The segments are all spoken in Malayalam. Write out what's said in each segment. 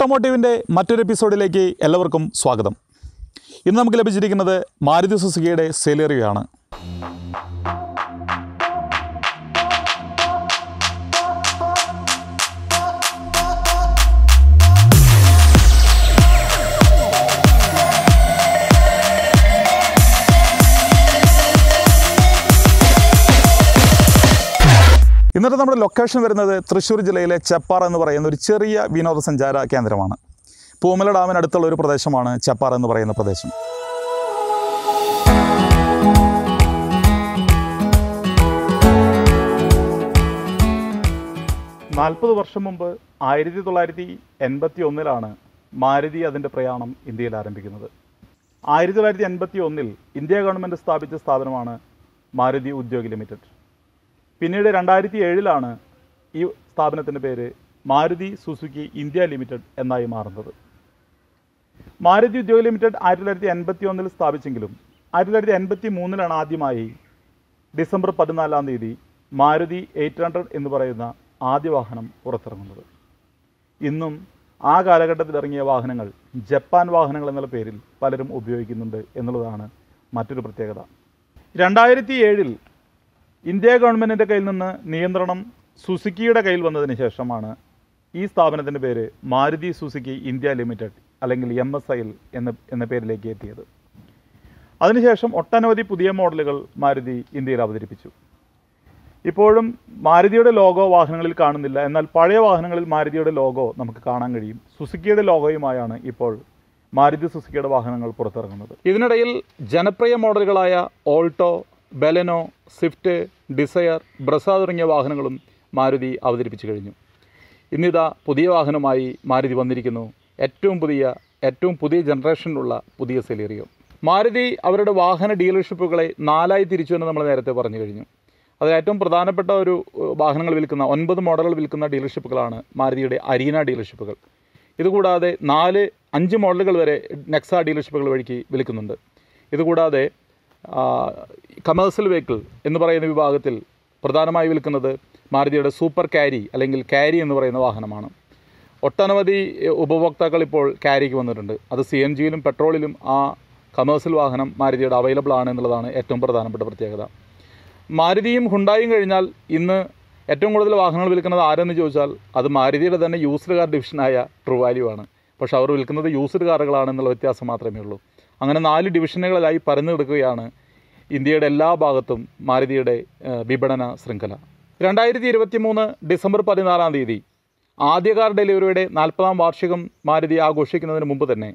ഓട്ടോമോട്ടീവിന്റെ മറ്റൊരു എപ്പിസോഡിലേക്ക് എല്ലാവർക്കും സ്വാഗതം. ഇന്ന് നമുക്ക് ലഭിച്ചിരിക്കുന്നത് മാരുതി സുസുക്കിയുടെ സെലേറിയാണ് ഇന്നത്തെ നമ്മുടെ ലൊക്കേഷൻ വരുന്നത് തൃശ്ശൂർ ജില്ലയിലെ ചെപ്പാറ എന്ന് പറയുന്ന ഒരു ചെറിയ വിനോദസഞ്ചാര കേന്ദ്രമാണ്. പൂമല ഡാമിനടുത്തുള്ള ഒരു പ്രദേശമാണ് ചെപ്പാറ എന്ന് പറയുന്ന പ്രദേശം. നാൽപ്പത് വർഷം മുമ്പ് ആയിരത്തി തൊള്ളായിരത്തി എൺപത്തി ഒന്നിലാണ് മാരുതി അതിന്റെ പ്രയാണം ഇന്ത്യയിൽ ആരംഭിക്കുന്നത്. ആയിരത്തി തൊള്ളായിരത്തി എൺപത്തി ഒന്നിൽ ഇന്ത്യ ഗവൺമെന്റ് സ്ഥാപിച്ച സ്ഥാപനമാണ് മാരുതി ഉദ്യോഗി ലിമിറ്റഡ്. പിന്നീട് രണ്ടായിരത്തി ഏഴിലാണ് ഈ സ്ഥാപനത്തിന്റെ പേര് മാരുതി സുസുക്കി ഇന്ത്യ ലിമിറ്റഡ് എന്നായി മാറുന്നത്. മാരുതി ഉദ്യോഗ ലിമിറ്റഡ് ആയിരത്തി തൊള്ളായിരത്തി എൺപത്തി ഒന്നിൽ സ്ഥാപിച്ചെങ്കിലും ആയിരത്തി തൊള്ളായിരത്തി എൺപത്തി മൂന്നിലാണ് ആദ്യമായി ഡിസംബർ പതിനാലാം തീയതി മാരുതി എയ്റ്റ് ഹൺഡ്രഡ് എന്ന് പറയുന്ന ആദ്യ വാഹനം പുറത്തിറങ്ങുന്നത്. ഇന്നും ആ കാലഘട്ടത്തിൽ ഇറങ്ങിയ വാഹനങ്ങൾ ജപ്പാൻ വാഹനങ്ങൾ എന്നുള്ള പേരിൽ പലരും ഉപയോഗിക്കുന്നുണ്ട് എന്നുള്ളതാണ് മറ്റൊരു പ്രത്യേകത. രണ്ടായിരത്തി ഏഴിൽ ഇന്ത്യ ഗവൺമെന്റിന്റെ കയ്യിൽ നിന്ന് നിയന്ത്രണം സുസുക്കിയുടെ കയ്യിൽ വന്നതിന് ശേഷമാണ് ഈ സ്ഥാപനത്തിന്റെ പേര് മാരുതി സുസുക്കി ഇന്ത്യ ലിമിറ്റഡ് അല്ലെങ്കിൽ എം എസ് ഐ എൽ എന്ന എന്ന പേരിലേക്ക് എത്തിയത്. അതിനുശേഷം ഒട്ടനവധി പുതിയ മോഡലുകൾ മാരുതി ഇന്ത്യയിൽ അവതരിപ്പിച്ചു. ഇപ്പോഴും മാരുതിയുടെ ലോഗോ വാഹനങ്ങളിൽ കാണുന്നില്ല. എന്നാൽ പഴയ വാഹനങ്ങളിൽ മാരുതിയുടെ ലോഗോ നമുക്ക് കാണാൻ കഴിയും. സുസുക്കിയുടെ ലോഗോയുമായാണ് ഇപ്പോൾ മാരുതി സുസുക്കിയുടെ വാഹനങ്ങൾ പുറത്തിറങ്ങുന്നത്. ഇതിനിടയിൽ ജനപ്രിയ മോഡലുകളായ Alto Baleno Swift Dzire Brezza തുടങ്ങിയ വാഹനങ്ങളും മാരുതി അവതരിപ്പിച്ചു കഴിഞ്ഞു. ഇന്നിതാ പുതിയ വാഹനമായി മാരുതി വന്നിരിക്കുന്നു. ഏറ്റവും പുതിയ ഏറ്റവും പുതിയ ജനറേഷനിലുള്ള പുതിയ സെലേറിയോ. മാരുതി അവരുടെ വാഹന ഡീലർഷിപ്പുകളെ നാലായി തിരിച്ചു എന്ന് നമ്മൾ നേരത്തെ പറഞ്ഞു കഴിഞ്ഞു. അത് ഏറ്റവും പ്രധാനപ്പെട്ട ഒരു വാഹനങ്ങൾ വിൽക്കുന്ന ഒൻപത് മോഡലുകൾ വിൽക്കുന്ന ഡീലർഷിപ്പുകളാണ് മാരുതിയുടെ അരീന ഡീലർഷിപ്പുകൾ. ഇതുകൂടാതെ നാല് അഞ്ച് മോഡലുകൾ വരെ നെക്സ ഡീലർഷിപ്പുകൾ വഴിക്ക് വിൽക്കുന്നുണ്ട്. ഇതുകൂടാതെ കമേഴ്സ്യൽ വെഹിക്കിൾ എന്ന് പറയുന്ന വിഭാഗത്തിൽ പ്രധാനമായി വിൽക്കുന്നത് മാരുതിയുടെ സൂപ്പർ ക്യാരി അല്ലെങ്കിൽ ക്യാരി എന്ന് പറയുന്ന വാഹനമാണ്. ഒട്ടനവധി ഉപഭോക്താക്കൾ ഇപ്പോൾ ക്യാരിക്ക് വന്നിട്ടുണ്ട്. അത് സി എൻ ജിയിലും പെട്രോളിലും ആ കമേഴ്സ്യൽ വാഹനം മാരുതിയുടെ അവൈലബിൾ ആണ് എന്നുള്ളതാണ് ഏറ്റവും പ്രധാനപ്പെട്ട പ്രത്യേകത. മാരുതിയും ഹുണ്ടായും കഴിഞ്ഞാൽ ഇന്ന് ഏറ്റവും കൂടുതൽ വാഹനങ്ങൾ വിൽക്കുന്നത് ആരെന്ന് ചോദിച്ചാൽ അത് മാരുതിയുടെ തന്നെ യൂസ്ഡ് കാർ ഡിവിഷനായ ട്രൂ വാല്യൂ ആണ്. പക്ഷേ അവർ വിൽക്കുന്നത് യൂസ്ഡ് കാറുകളാണെന്നുള്ള വ്യത്യാസം മാത്രമേ ഉള്ളൂ. അങ്ങനെ നാല് ഡിവിഷനുകളിലായി പരന്നു കിടക്കുകയാണ് ഇന്ത്യയുടെ എല്ലാ ഭാഗത്തും മാരുതിയുടെ വിപണന ശൃംഖല. രണ്ടായിരത്തി ഇരുപത്തി മൂന്ന് ഡിസംബർ പതിനാലാം തീയതി ആദ്യകാർ ഡെലിവറിയുടെ നാൽപ്പതാം വാർഷികം മാരുതി ആഘോഷിക്കുന്നതിന് മുമ്പ് തന്നെ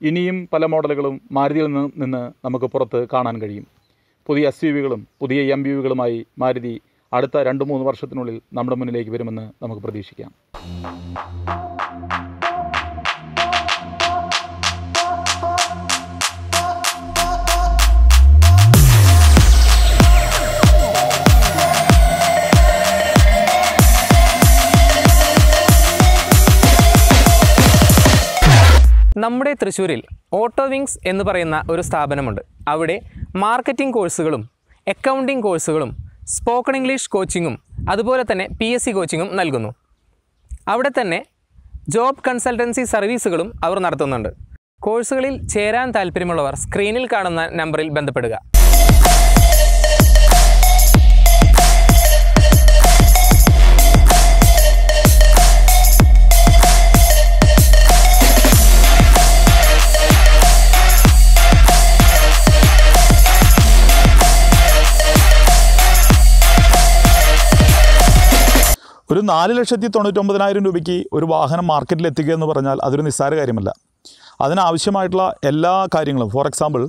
ഇനിയും പല മോഡലുകളും മാരുതിയിൽ നിന്ന് നിന്ന് നമുക്ക് പുറത്ത് കാണാൻ കഴിയും. പുതിയ എസ് യു വികളും പുതിയ എം യു വികളുമായി മാരുതി അടുത്ത രണ്ട് മൂന്ന് വർഷത്തിനുള്ളിൽ നമ്മുടെ മുന്നിലേക്ക് വരുമെന്ന് നമുക്ക് പ്രതീക്ഷിക്കാം. നമ്മുടെ തൃശ്ശൂരിൽ ഓട്ടോ വിങ്സ് എന്ന് പറയുന്ന ഒരു സ്ഥാപനമുണ്ട്. അവിടെ മാർക്കറ്റിംഗ് കോഴ്സുകളും അക്കൗണ്ടിംഗ് കോഴ്സുകളും സ്പോക്കൺ ഇംഗ്ലീഷ് കോച്ചിങ്ങും അതുപോലെ തന്നെ പി എസ് സി കോച്ചിങ്ങും നൽകുന്നു. അവിടെ തന്നെ ജോബ് കൺസൾട്ടൻസി സർവീസുകളും അവർ നടത്തുന്നുണ്ട്. കോഴ്സുകളിൽ ചേരാൻ താല്പര്യമുള്ളവർ സ്ക്രീനിൽ കാണുന്ന നമ്പറിൽ ബന്ധപ്പെടുക. നാല് ലക്ഷത്തി തൊണ്ണൂറ്റൊമ്പതിനായിരം രൂപയ്ക്ക് ഒരു വാഹനം മാർക്കറ്റിൽ എത്തിക്കുക എന്ന് പറഞ്ഞാൽ അതൊരു നിസ്സാര കാര്യമല്ല. അതിനാവശ്യമായിട്ടുള്ള എല്ലാ കാര്യങ്ങളും ഫോർ എക്സാമ്പിൾ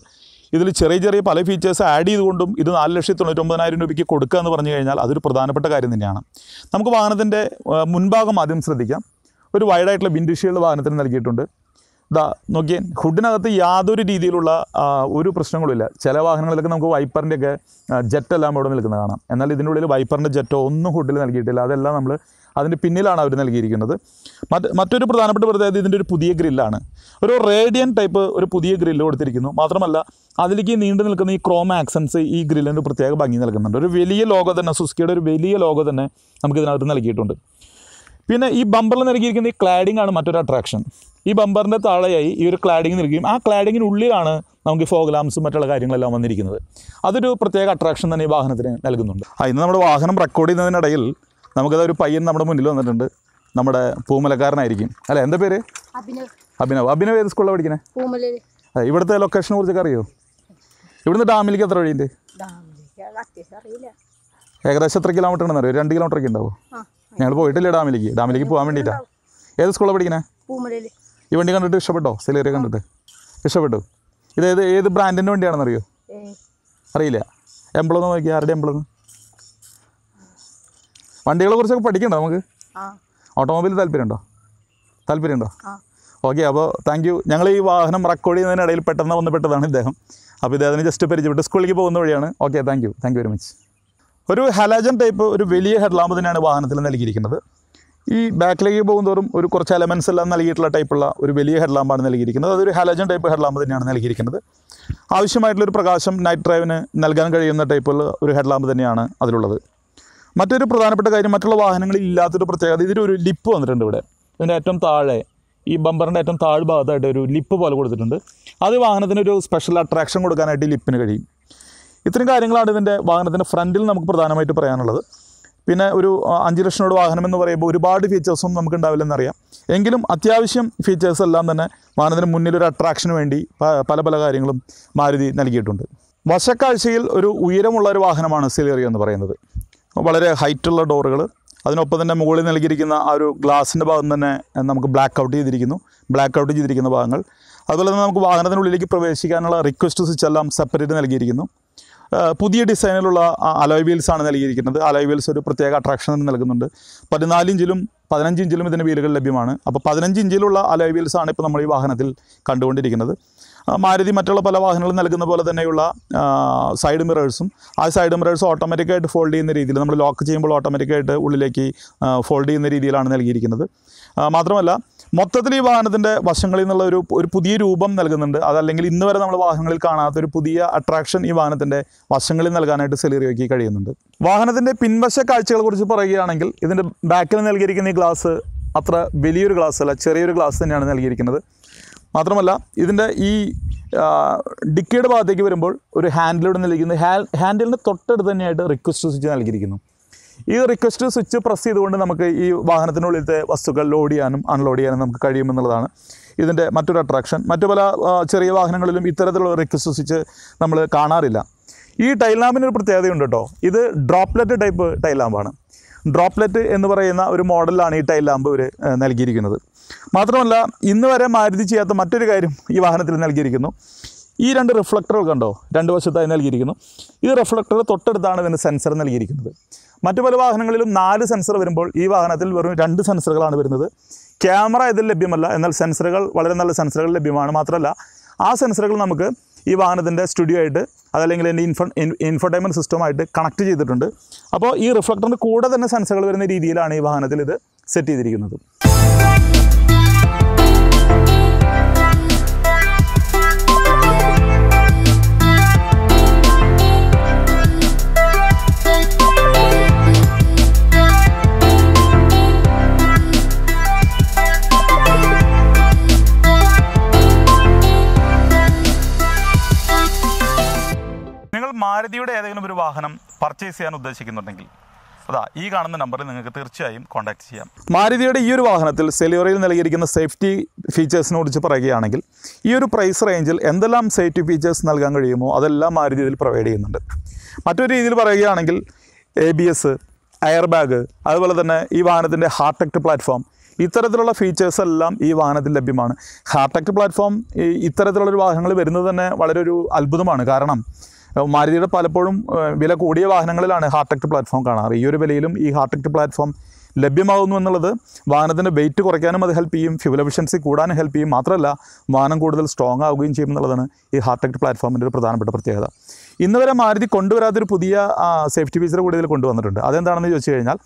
ഇതിൽ ചെറിയ ചെറിയ പല ഫീച്ചേഴ്സ് ആഡ് ചെയ്തുകൊണ്ടും ഇത് നാല് ലക്ഷത്തി തൊണ്ണൂറ്റൊമ്പതിനായിരം രൂപയ്ക്ക് കൊടുക്കുക എന്ന് പറഞ്ഞു കഴിഞ്ഞാൽ അതൊരു പ്രധാനപ്പെട്ട കാര്യം തന്നെയാണ്. നമുക്ക് വാഹനത്തിന്റെ മുൻഭാഗം ആദ്യം ശ്രദ്ധിക്കാം. ഒരു വൈഡായിട്ടുള്ള വിൻഡുഷീൽഡ് വാഹനത്തിന് നൽകിയിട്ടുണ്ട്. ദാ നോക്കിയേ ഹുഡിനകത്ത് യാതൊരു രീതിയിലുള്ള ഒരു പ്രശ്നങ്ങളുമില്ല ചില വാഹനങ്ങളിലൊക്കെ നമുക്ക് വൈപ്പറിന്റെ ഒക്കെ ജെറ്റെല്ലാം അവിടെ നിൽക്കുന്നത് കാണാം. എന്നാൽ ഇതിന്റെ ഉള്ളിൽ വൈപ്പറിന്റെ ജെറ്റോ ഒന്നും ഹുഡിൽ നൽകിയിട്ടില്ല. അതെല്ലാം നമ്മൾ അതിന്റെ പിന്നിലാണ് അവർ നൽകിയിരിക്കുന്നത്. മറ്റ് മറ്റൊരു പ്രധാനപ്പെട്ട പ്രത്യേകത ഇതിന്റെ ഒരു പുതിയ ഗ്രില്ലാണ്. ഒരു റേഡിയൻ ടൈപ്പ് ഒരു പുതിയ ഗ്രില്ല് കൊടുത്തിരിക്കുന്നു. മാത്രമല്ല അതിലേക്ക് നീണ്ടു നിൽക്കുന്ന ഈ ക്രോം ആക്സൻസ് ഈ ഗ്രില്ലിന് ഒരു പ്രത്യേക ഭംഗി നൽകുന്നുണ്ട്. ഒരു വലിയ ലോഗോ തന്നെ സുസ്കിയുടെ ഒരു വലിയ ലോഗോ തന്നെ നമുക്ക് ഇതിനകത്ത് നൽകിയിട്ടുണ്ട്. പിന്നെ ഈ ബമ്പറിൽ നൽകിയിരിക്കുന്ന ഈ ക്ലാഡിംഗ് ആണ് മറ്റൊരു അട്രാക്ഷൻ ഈ ബമ്പറിന്റെ താഴെയായി ഈ ഒരു ക്ലാഡിങ് നൽകുകയും ആ ക്ലാഡിങ്ങിനുള്ളിലാണ് നമുക്ക് ഫോഗ് ലാംസും മറ്റുള്ള കാര്യങ്ങളെല്ലാം വന്നിരിക്കുന്നത്. അതൊരു പ്രത്യേക അട്രാക്ഷൻ തന്നെ ഈ വാഹനത്തിന് നൽകുന്നുണ്ട്. ആ ഇന്ന് നമ്മുടെ വാഹനം റെക്കോർഡ് ചെയ്യുന്നതിനിടയിൽ നമുക്കത് ഒരു പയ്യൻ നമ്മുടെ മുന്നിൽ വന്നിട്ടുണ്ട്. നമ്മുടെ പൂമലക്കാരനായിരിക്കും. അല്ല? എന്താ പേര്? അഭിനവ്. അഭിനവ്. ഏത് സ്കൂളിലാണ് പഠിക്കുന്നത് പൂമലയിൽ അതെ ഇവിടുത്തെ ലൊക്കേഷനെ കുറിച്ചൊക്കെ അറിയോ? ഇവിടുന്ന് ഡാമിലേക്ക് എത്ര വഴിയുണ്ട്? ഏകദേശം എത്ര കിലോമീറ്റർ ഉണ്ടെന്ന് അറിയോ? രണ്ട് കിലോമീറ്റർ ഒക്കെ ഉണ്ടാവും? ഞങ്ങൾ പോയിട്ടില്ല ഡാമിലേക്ക്? ഡാമിലേക്ക് പോകാൻ വേണ്ടിയിട്ടാണ് ഏത് സ്കൂളിലാണ് പഠിക്കുന്നത് പൂമലയിൽ ഈ വണ്ടി കണ്ടിട്ട് ഇഷ്ടപ്പെട്ടോ? സെലേറിയ കണ്ടിട്ട്? ഇഷ്ടപ്പെട്ടു? ഇത് ഏത് ഏത് ബ്രാൻഡിന്റെ വണ്ടിയാണെന്ന് അറിയോ അറിയില്ല. എംബ്ലം നോക്കിയാൽ നോക്കി ആരുടെ എംബ്ലം വണ്ടികളെ കുറിച്ചൊക്കെ പഠിക്കണ്ടോ നമുക്ക്? ഓട്ടോമൊബൈൽ താല്പര്യമുണ്ടോ? താല്പര്യമുണ്ടോ? ഓക്കെ അപ്പോൾ താങ്ക് യു ഞങ്ങൾ ഈ വാഹനം റെക്കോർഡ് ചെയ്യുന്നതിനിടയിൽ പെട്ടെന്ന് വന്ന് പെട്ടതാണ് ഇദ്ദേഹം. അപ്പോൾ ഇദ്ദേഹത്തിന് ജസ്റ്റ് പരിചയപ്പെട്ട്. സ്കൂളിലേക്ക് പോകുന്ന വഴിയാണ്. Okay thank you thank you very much ഒരു ഹലാജൻ ടൈപ്പ് ഒരു വലിയ ഹെഡ്ലാമ്പ് തന്നെയാണ് വാഹനത്തിൽ നൽകിയിരിക്കുന്നത്. ഈ ബാക്കിലേക്ക് പോകുന്തോറും ഒരു കുറച്ച് എലമെൻസ് എല്ലാം നൽകിയിട്ടുള്ള ടൈപ്പുള്ള ഒരു വലിയ ഹെഡ്ലാമ്പാണ് നൽകിയിരിക്കുന്നത്. അതൊരു ഹാലജൻ ടൈപ്പ് ഹെഡ്ലാമ്പ് തന്നെയാണ് നൽകിയിരിക്കുന്നത്. ആവശ്യമായിട്ടുള്ളൊരു പ്രകാശം നൈറ്റ് ഡ്രൈവിന് നൽകാൻ കഴിയുന്ന ടൈപ്പുള്ള ഒരു ഹെഡ്ലാമ്പ് തന്നെയാണ് അതിലുള്ളത്. മറ്റൊരു പ്രധാനപ്പെട്ട കാര്യം മറ്റുള്ള വാഹനങ്ങളിൽ ഇല്ലാത്തൊരു പ്രത്യേകത ഇതിലൊരു ലിപ്പ് വന്നിട്ടുണ്ട് ഇവിടെ. ഇതിന്റെ ഏറ്റവും താഴെ ഈ ബമ്പറിന്റെ ഏറ്റവും താഴ്ഭാഗത്തായിട്ട് ഒരു ലിപ്പ് പോലെ കൊടുത്തിട്ടുണ്ട്. അത് വാഹനത്തിന് ഒരു സ്പെഷ്യൽ അട്രാക്ഷൻ കൊടുക്കാനായിട്ട് ഈ ലിപ്പിന് കഴിയും. ഇത്രയും കാര്യങ്ങളാണ് ഇതിന്റെ വാഹനത്തിന്റെ ഫ്രണ്ടിൽ നമുക്ക് പ്രധാനമായിട്ട് പറയാനുള്ളത്. പിന്നെ ഒരു അഞ്ച് അഞ്ച് ലക്ഷനോട് വാഹനം എന്ന് പറയുമ്പോൾ ഒരുപാട് ഫീച്ചേഴ്സൊന്നും നമുക്ക് ഉണ്ടാവില്ലെന്നറിയാം എങ്കിലും അത്യാവശ്യം ഫീച്ചേഴ്സ് എല്ലാം തന്നെ വാഹനത്തിന് മുന്നിൽ ഒരു അട്രാക്ഷന് വേണ്ടി പല പല കാര്യങ്ങളും മാരുതി നൽകിയിട്ടുണ്ട്. വശക്കാഴ്ചയിൽ ഒരു ഉയരമുള്ള ഒരു വാഹനമാണ് സിലേറിയ എന്ന് പറയുന്നത്. വളരെ ഹൈറ്റുള്ള ഡോറുകൾ അതിനൊപ്പം തന്നെ മുകളിൽ നൽകിയിരിക്കുന്ന ആ ഒരു ഗ്ലാസിന്റെ ഭാഗം തന്നെ നമുക്ക് ബ്ലാക്ക് ഔട്ട് ചെയ്തിരിക്കുന്നു. ബ്ലാക്ക് ഔട്ട് ചെയ്തിരിക്കുന്ന ഭാഗങ്ങൾ. അതുപോലെ തന്നെ നമുക്ക് വാഹനത്തിനുള്ളിലേക്ക് പ്രവേശിക്കാനുള്ള റിക്വസ്റ്റ് സ്വിച്ച് എല്ലാം സെപ്പറേറ്റ് നൽകിയിരിക്കുന്നു. പുതിയ ഡിസൈനിലുള്ള അലോയ് വീൽസ് ആണ് നൽകിയിരിക്കുന്നത്. അലോയ് വീൽസ് ഒരു പ്രത്യേക അട്രാക്ഷൻ നൽകുന്നുണ്ട്. പതിനാല് ഇഞ്ചിലും പതിനഞ്ച് ഇഞ്ചിലും ഇതിന്റെ വീലുകൾ ലഭ്യമാണ്. അപ്പോൾ പതിനഞ്ച് ഇഞ്ചിലുള്ള അലോയ് വീൽസ് ആണ് ഇപ്പോൾ നമ്മൾ ഈ വാഹനത്തിൽ കണ്ടുകൊണ്ടിരിക്കുന്നത്. മാരുതി മറ്റുള്ള പല വാഹനങ്ങളും നൽകുന്ന പോലെ തന്നെയുള്ള സൈഡ് മിറേഴ്സും ആ സൈഡ് മിറേഴ്സ് ഓട്ടോമാറ്റിക്കായിട്ട് ഫോൾഡ് ചെയ്യുന്ന രീതിയിൽ നമ്മൾ ലോക്ക് ചെയ്യുമ്പോൾ ഓട്ടോമാറ്റിക്കായിട്ട് ഉള്ളിലേക്ക് ഫോൾഡ് ചെയ്യുന്ന രീതിയിലാണ് നൽകിയിരിക്കുന്നത്. മാത്രമല്ല മൊത്തത്തിൽ ഈ വാഹനത്തിന്റെ വശങ്ങളിൽ നിന്നുള്ള ഒരു ഒരു പുതിയ രൂപം നൽകുന്നുണ്ട്. അതല്ലെങ്കിൽ ഇന്ന് വരെ നമ്മൾ വാഹനങ്ങളിൽ കാണാത്ത ഒരു പുതിയ അട്രാക്ഷൻ ഈ വാഹനത്തിന്റെ വശങ്ങളിൽ നൽകാനായിട്ട് സെലീറിയോയ്ക്ക് കഴിയുന്നുണ്ട്. വാഹനത്തിന്റെ പിൻവശ കാഴ്ചകളെ കുറിച്ച് പറയുകയാണെങ്കിൽ ഇതിന്റെ ബാക്കിൽ നൽകിയിരിക്കുന്ന ഈ ഗ്ലാസ് അത്ര വലിയൊരു ഗ്ലാസ് അല്ല ചെറിയൊരു ഗ്ലാസ് തന്നെയാണ് നൽകിയിരിക്കുന്നത്. മാത്രമല്ല ഇതിന്റെ ഈ ഡിക്കിയുടെ ഭാഗത്തേക്ക് വരുമ്പോൾ ഒരു ഹാൻഡിലൂടെ നൽകിക്കുന്നത് ഹാൻഡിലിന്റെ തൊട്ടടുത്ത് തന്നെയായിട്ട് റിക്വസ്റ്റ് സ്വിച്ച് നൽകിയിരിക്കുന്നു. ഈ റിക്വസ്റ്റ് സ്വിച്ച് പ്രസ് ചെയ്തുകൊണ്ട് നമുക്ക് ഈ വാഹനത്തിനുള്ളിലത്തെ വസ്തുക്കൾ ലോഡ് ചെയ്യാനും അൺലോഡ് ചെയ്യാനും നമുക്ക് കഴിയുമെന്നുള്ളതാണ് ഇതിന്റെ മറ്റൊരു അട്രാക്ഷൻ മറ്റു പല ചെറിയ വാഹനങ്ങളിലും ഇത്തരത്തിലുള്ള റിക്വസ്റ്റ് സ്വിച്ച് നമ്മൾ കാണാറില്ല. ഈ ടൈൽ ഒരു പ്രത്യേകതയുണ്ട് കേട്ടോ. ഇത് ഡ്രോപ്ലെറ്റ് ടൈപ്പ് ടൈൽ ലാമ്പാണ് ഡ്രോപ്ലെറ്റ് എന്ന് പറയുന്ന ഒരു മോഡലാണ് ഈ ടൈൽ ലാമ്പ് ഇവർ നൽകിയിരിക്കുന്നത്. മാത്രമല്ല ഇന്ന് വരെ മാരുതി ചെയ്യാത്ത മറ്റൊരു കാര്യം ഈ വാഹനത്തിൽ നൽകിയിരിക്കുന്നു. ഈ രണ്ട് റിഫ്ലക്ടറുകൾ കണ്ടോ? രണ്ട് വശത്തായി നൽകിയിരിക്കുന്നു. ഈ റിഫ്ലക്ടർ തൊട്ടടുത്താണ് ഇതിന് സെൻസർ നൽകിയിരിക്കുന്നത്. മറ്റു പല വാഹനങ്ങളിലും നാല് സെൻസർ വരുമ്പോൾ ഈ വാഹനത്തിൽ വെറും രണ്ട് സെൻസറുകളാണ് വരുന്നത്. ക്യാമറ ഇതിൽ ലഭ്യമല്ല. എന്നാൽ സെൻസറുകൾ വളരെ നല്ല സെൻസറുകൾ ലഭ്യമാണ്. മാത്രമല്ല ആ സെൻസറുകൾ നമുക്ക് ഈ വാഹനത്തിന്റെ സ്റ്റുഡിയോ ആയിട്ട് അതല്ലെങ്കിൽ എന്റെ ഇൻഫോ ഇൻഫോടൈൻമെന്റ് സിസ്റ്റമായിട്ട് കണക്ട് ചെയ്തിട്ടുണ്ട്. അപ്പോൾ ഈ റിഫ്ലക്ടറിന്റെ കൂടെ തന്നെ സെൻസറുകൾ വരുന്ന രീതിയിലാണ് ഈ വാഹനത്തിൽ ഇത് സെറ്റ് ചെയ്തിരിക്കുന്നത്. മാരുതിയുടെ ഏതെങ്കിലും ഒരു വാഹനം പർച്ചേസ് ചെയ്യാൻ ഉദ്ദേശിക്കുന്നുണ്ടെങ്കിൽ അതാ ഈ കാണുന്ന നമ്പറിൽ നിങ്ങൾക്ക് തീർച്ചയായും കോൺടാക്ട് ചെയ്യാം. മാരുതിയുടെ ഈ ഒരു വാഹനത്തിൽ സെലിയോറയിൽ നൽകിയിരിക്കുന്ന സേഫ്റ്റി ഫീച്ചേഴ്സിനെ കുറിച്ച് പറയുകയാണെങ്കിൽ ഈ ഒരു പ്രൈസ് റേഞ്ചിൽ എന്തെല്ലാം സേഫ്റ്റി ഫീച്ചേഴ്സ് നൽകാൻ കഴിയുമോ അതെല്ലാം മാരുതി ഇതിൽ പ്രൊവൈഡ് ചെയ്യുന്നുണ്ട്. മറ്റൊരു രീതിയിൽ പറയുകയാണെങ്കിൽ A B S air bag അതുപോലെ തന്നെ ഈ വാഹനത്തിന്റെ ഹാർട്ടക്ട് പ്ലാറ്റ്ഫോം ഇത്തരത്തിലുള്ള ഫീച്ചേഴ്സ് എല്ലാം ഈ വാഹനത്തിൽ ലഭ്യമാണ്. ഹാർട്ടക്ട് പ്ലാറ്റ്ഫോം ഇത്തരത്തിലുള്ള ഒരു വാഹനങ്ങൾ വരുന്നത് തന്നെ വളരെ ഒരു അത്ഭുതമാണ്. കാരണം മാരുതിയുടെ പലപ്പോഴും വില കൂടിയ വാഹനങ്ങളിലാണ് ഹാർട്ടക്ട് പ്ലാറ്റ്ഫോം കാണാറ്. ഈ ഒരു വിലയിലും ഈ ഹാർട്ടക്ട് പ്ലാറ്റ്ഫോം ലഭ്യമാകുന്നു എന്നുള്ളത് വാഹനത്തിന്റെ വെയിറ്റ് കുറയ്ക്കാനും അത് ഹെൽപ്പ് ചെയ്യും ഫ്യൂൽ എഫിഷ്യൻസി കൂടാനും ഹെൽപ്പ് ചെയ്യും. മാത്രമല്ല വാഹനം കൂടുതൽ സ്ട്രോങ് ആവുകയും ചെയ്യും എന്നുള്ളതാണ് ഈ ഹാർട്ടക്ട് പ്ലാറ്റ്ഫോമിന്റെ ഒരു പ്രധാനപ്പെട്ട പ്രത്യേകത. ഇന്ന് വരെ മാരുതി കൊണ്ടുവരാത്തൊരു പുതിയ സേഫ്റ്റി ഫീച്ചർ കൂടി ഇതിൽ കൊണ്ടുവന്നിട്ടുണ്ട്. അതെന്താണെന്ന് ചോദിച്ചു കഴിഞ്ഞാൽ